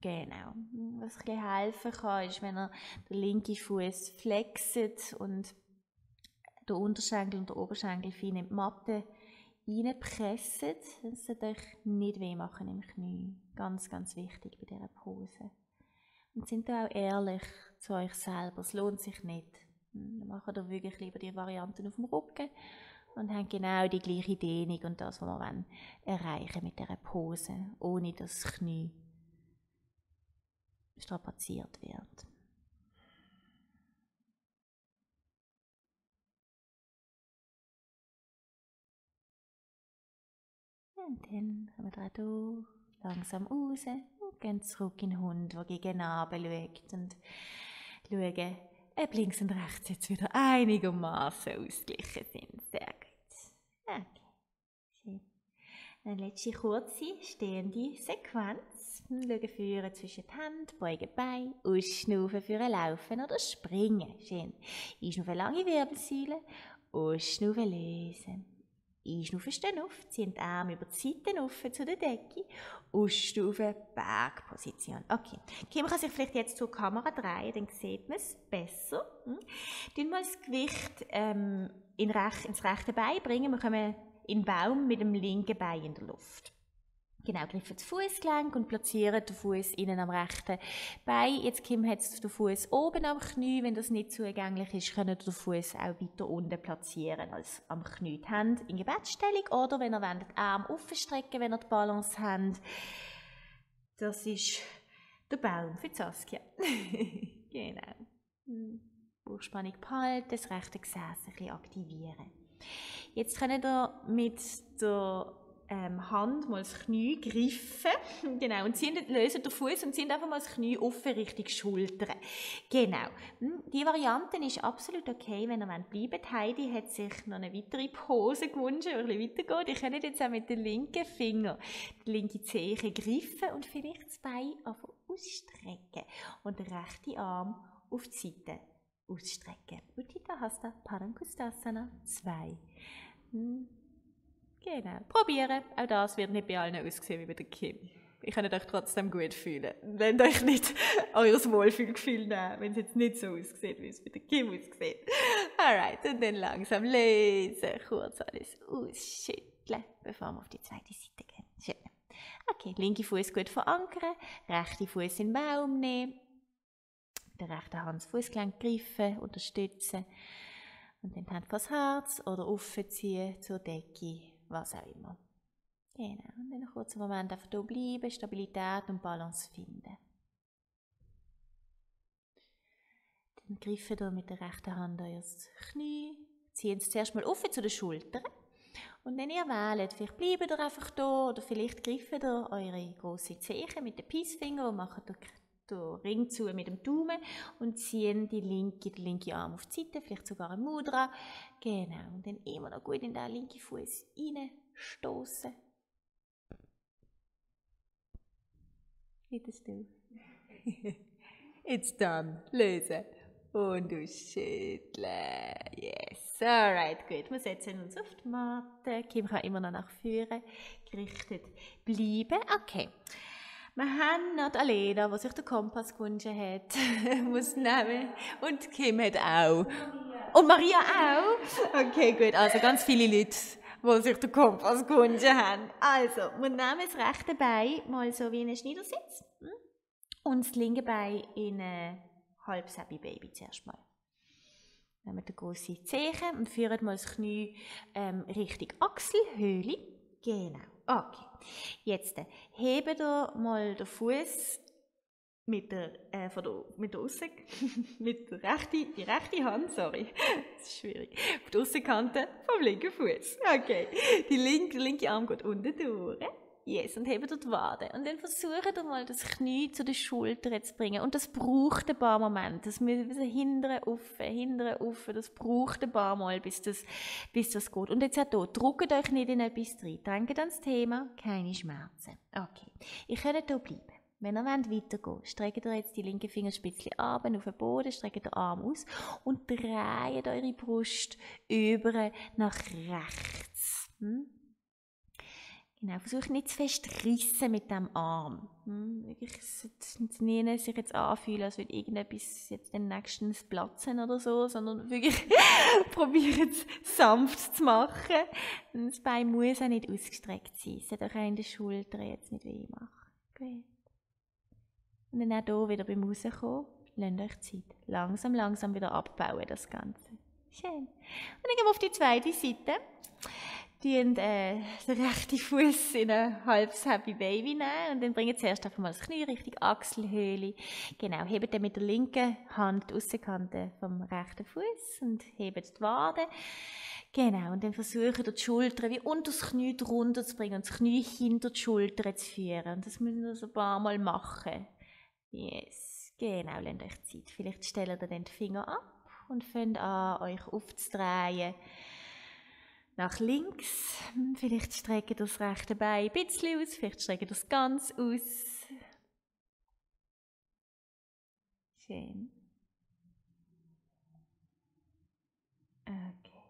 Genau. Was ein helfen kann, ist, wenn ihr den linken Fuß flexet und der Unterschenkel und der Oberschenkel fein in die Matte reinpresst. Das sollte euch nicht weh machen im Knie. Ganz, ganz wichtig bei dieser Pose. Und sind da auch ehrlich zu euch selber. Es lohnt sich nicht. Dann macht ihr wirklich lieber die Varianten auf dem Rücken und haben genau die gleiche Dehnung und das, was wir erreichen mit dieser Pose, ohne das Knie strapaziert wird. Und dann kommen wir hier langsam raus und gehen zurück in den Hund, der gegen Abend schaut und schauen, ob links und rechts jetzt wieder einigermaßen ausgeglichen sind. Sehr gut. Okay. Schön. Eine letzte kurze stehende Sequenz. Schauen führen zwischen die Hände, beugen Bein, ausschnaufen für ein Laufen oder Springen. Schön. Einschnaufen lange Wirbelsäule, ausschnaufen lesen. Einschnaufen, stehen auf, ziehen die Arme über die Seiten auf zu der Decke, ausstufen, Bergposition. Okay, Kim kann sich vielleicht jetzt zur Kamera drehen, dann sieht man es besser. Hm. Tun das Gewicht ähm, in rech ins rechte Bein bringen, wir kommen in den Baum mit dem linken Bein in der Luft. Genau, griffen das Fußgelenk und platzieren den Fuß innen am rechten Bein. Jetzt Kim hat den Fuß oben am Knie. Wenn das nicht zugänglich ist, können den Fuß auch weiter unten platzieren als am Knie. Die Hände in Gebetsstellung oder wenn ihr wollt, Arm aufstrecken, wenn ihr die Balance habt. Das ist der Baum für Saskia. genau. Hm. Bauchspannung behalten, das rechte Gesäß ein bisschen aktivieren. Jetzt könnt ihr mit der ähm, Hand mal das Knie greifen. genau. Und ziehen, lösen den Fuß und ziehen einfach mal das Knie offen Richtung Schultern. Genau. Hm, die Variante ist absolut okay, wenn ihr bleiben wollt. Heidi hat sich noch eine weitere Pose gewünscht, die ein weitergeht. Ihr könnt jetzt auch mit dem linken Finger die linke Zehe greifen und vielleicht das Bein einfach ausstrecken. Und den rechten Arm auf die Seite ausstrecken. Uttita Hasta Parankustasana 2. Genau. Probieren. Auch das wird nicht bei allen aussehen wie bei der Kim. Ich kann euch trotzdem gut fühlen. Lasst euch nicht euer Wohlfühlgefühl nehmen, wenn es jetzt nicht so aussieht, wie es bei der Kim aussieht. Alright, und dann langsam lesen, kurz alles ausschütteln, bevor wir auf die zweite Seite gehen. Schön. Okay, linke Fuß gut verankern, rechte Fuß in den Baum nehmen, mit der rechten Hand das Fußgelenk greifen, unterstützen und dann die Hand vors Herz oder aufziehen zur Decke was auch immer. Genau. Und dann einen kurzen Moment einfach hier bleiben, Stabilität und Balance finden. Dann greifen ihr mit der rechten Hand euer Knie, ziehen es zuerst mal auf zu den Schultern. Und wenn ihr wählt, vielleicht bleibt ihr einfach da oder vielleicht greift ihr eure grosse Zehe mit den Peacefinger und macht den Ring zu mit dem Daumen und ziehen die linke, den linken Arm auf die Seite, vielleicht sogar ein Mudra. Genau. Und dann immer noch gut in den linken Fuß reinstoßen. Wieder still. It's done. Lösen. Und ausschütteln. Yes. Alright, gut. Wir setzen uns auf die Matte. Kim kann immer noch nach vorne gerichtet bleiben. Okay. Wir haben noch Alena, die sich den Kompass gewünscht hat, muss nehmen. Und Kim hat auch. Und Maria auch? Okay, gut. Also ganz viele Leute, die sich den Kompass gewünscht haben. Also, wir nehmen das rechte Bein mal so wie in einen Schneidersitz hm? und das linke Bein in ein halbes Happy Baby zuerst mal. Nehmen den grossen Zehen und führen mal das Knie ähm, Richtung Achselhöhle. Genau. Okay. Jetzt äh, hebt ihr mal den Fuß mit der, äh, von der, mit der Aussen, mit der rechten, die rechte Hand, sorry, das ist schwierig, auf der Aussenkante vom linken Fuß. Okay. Die linke, der linke Arm geht unten durch. Yes, und heben dort Wade. Und dann versuchen wir mal das Knie zu den Schultern zu bringen. Und das braucht ein paar Momente. Das müssen wir hindern, offen, hindern, offen. Das braucht ein paar Mal, bis das, bis das geht. Und jetzt auch hier, drückt euch nicht in etwas rein. Denkt an das Thema, keine Schmerzen. Okay. Ich könnte hier bleiben. Wenn ihr wollt, weitergehen streckt ihr jetzt die linke Fingerspitze ab auf den Boden, streckt den Arm aus und dreht eure Brust über nach rechts. Hm? Genau, versucht nicht zu fest rissen mit dem Arm. Hm, wirklich, nie sich jetzt anfühlen, als würde irgendetwas jetzt den nächsten platzen oder so, sondern wirklich probiert es sanft zu machen. Das Bein muss auch nicht ausgestreckt sein. Es sollte auch in den Schultern jetzt nicht weh machen. Gut. Und dann auch hier wieder beim Rauskommen, lasst euch Zeit. Langsam, langsam wieder abbauen, das Ganze. Schön. Und dann gehen wir auf die zweite Seite tun äh, den rechten Fuß in ein halbes Happy Baby nehmen und dann bringen zuerst einfach mal das Knie Richtung Achselhöhle. Genau, hebt dann mit der linken Hand die Aussenkante vom rechten Fuß und hebt die Wade. Genau, und dann versuchen die Schultern wie unter das Knie drunter zu bringen und das Knie hinter die Schultern zu führen. Und das müssen wir so ein paar Mal machen. Yes, genau, lasst euch Zeit. Vielleicht stellt ihr dann die Finger ab und fängt an, euch aufzudrehen. Nach links. Vielleicht streckt das rechte Bein ein bisschen aus, vielleicht streckt das ganz aus. Schön. Okay.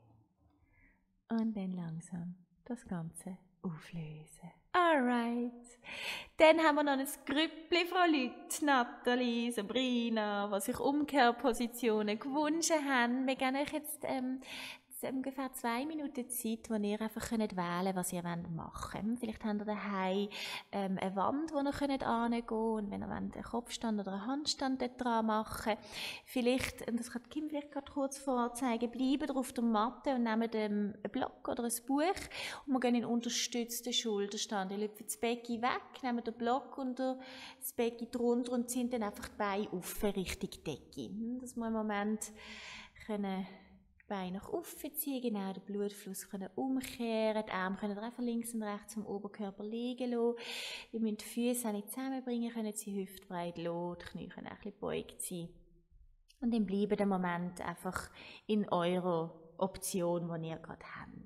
Und dann langsam das Ganze auflösen. Alright. Dann haben wir noch ein Grüppli von Leuten, Nathalie, Sabrina, die sich Umkehrpositionen gewünscht haben. Wir geben euch jetzt ähm, ungefähr zwei Minuten Zeit, wo ihr einfach könnt wählen was ihr machen wollt. Vielleicht habt ihr daheim ähm, eine Wand, wo ihr könnt angehen und wenn ihr einen Kopfstand oder einen Handstand dort dran machen Vielleicht, und das kann Kim vielleicht gerade kurz vorzeigen, bleiben auf der Matte und nehmen ähm, einen Block oder ein Buch und wir gehen in unterstützten Schulterstand. Ihr lüpft das Becken weg, nehmen den Block unter das Becken drunter und ziehen dann einfach die Beine auf Richtung Decke. Hm, dass wir im Moment können Beine nach oben ziehen, genau, den Blutfluss können umkehren, die Arme können einfach links und rechts zum Oberkörper liegen lassen. Ihr müsst die Füße auch nicht zusammenbringen, können sie hüftbreit lassen, die Knie können auch ein bisschen gebeugt sein. Und dann bleiben der Moment einfach in eurer Option, die ihr gerade habt.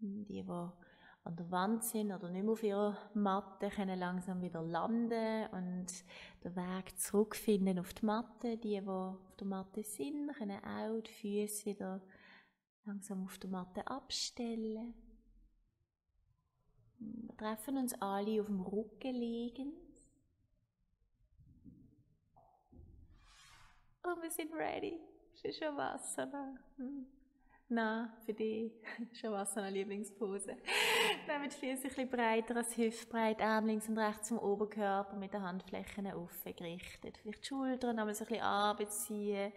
Die, die an der Wand sind oder nicht mehr auf ihrer Matte, können langsam wieder landen und den Weg zurückfinden auf die Matte. Die, die auf der Matte sind, können auch die Füße wieder langsam auf der Matte abstellen. Wir treffen uns alle auf dem Rücken liegend. Und wir sind ready für Shavasana. Hm. Na, für dich schon was eine Lieblingspose. Nehmt die Füße ein bisschen breiter als hüftbreit, Arm links und rechts zum Oberkörper mit den Handflächen aufgerichtet. Vielleicht die Schultern einmal so ein bisschen abziehen.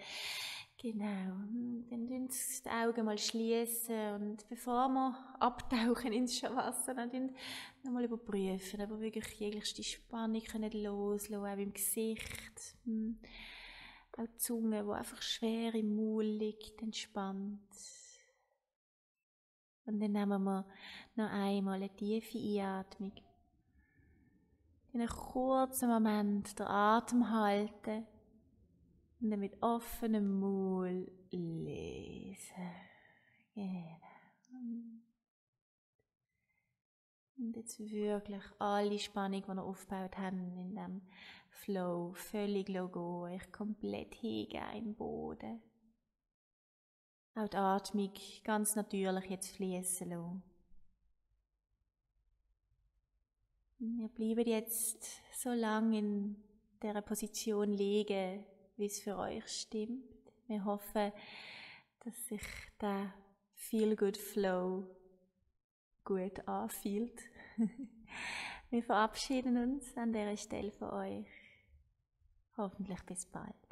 Genau. Dann tun die Augen mal schließen und bevor wir abtauchen ins Shavasana, dann nochmal überprüfen, ob wir wirklich jegliche Spannung können loslassen, auch im Gesicht. Hm. Auch die Zunge, die einfach schwer im Maul liegt, entspannt. Und dann nehmen wir noch einmal eine tiefe Einatmung. In einem kurzen Moment den Atem halten und dann mit offenem Maul lesen. Genau. Und jetzt wirklich alle Spannung, die wir aufgebaut haben in dem Flow, völlig logo, euch komplett hingeben im Boden. Auch die Atmung ganz natürlich jetzt fließen lassen. Wir bleiben jetzt so lange in der Position liegen, wie es für euch stimmt. Wir hoffen, dass sich der Feel Good Flow gut anfühlt. Wir verabschieden uns an dieser Stelle von euch. Hoffentlich bis bald.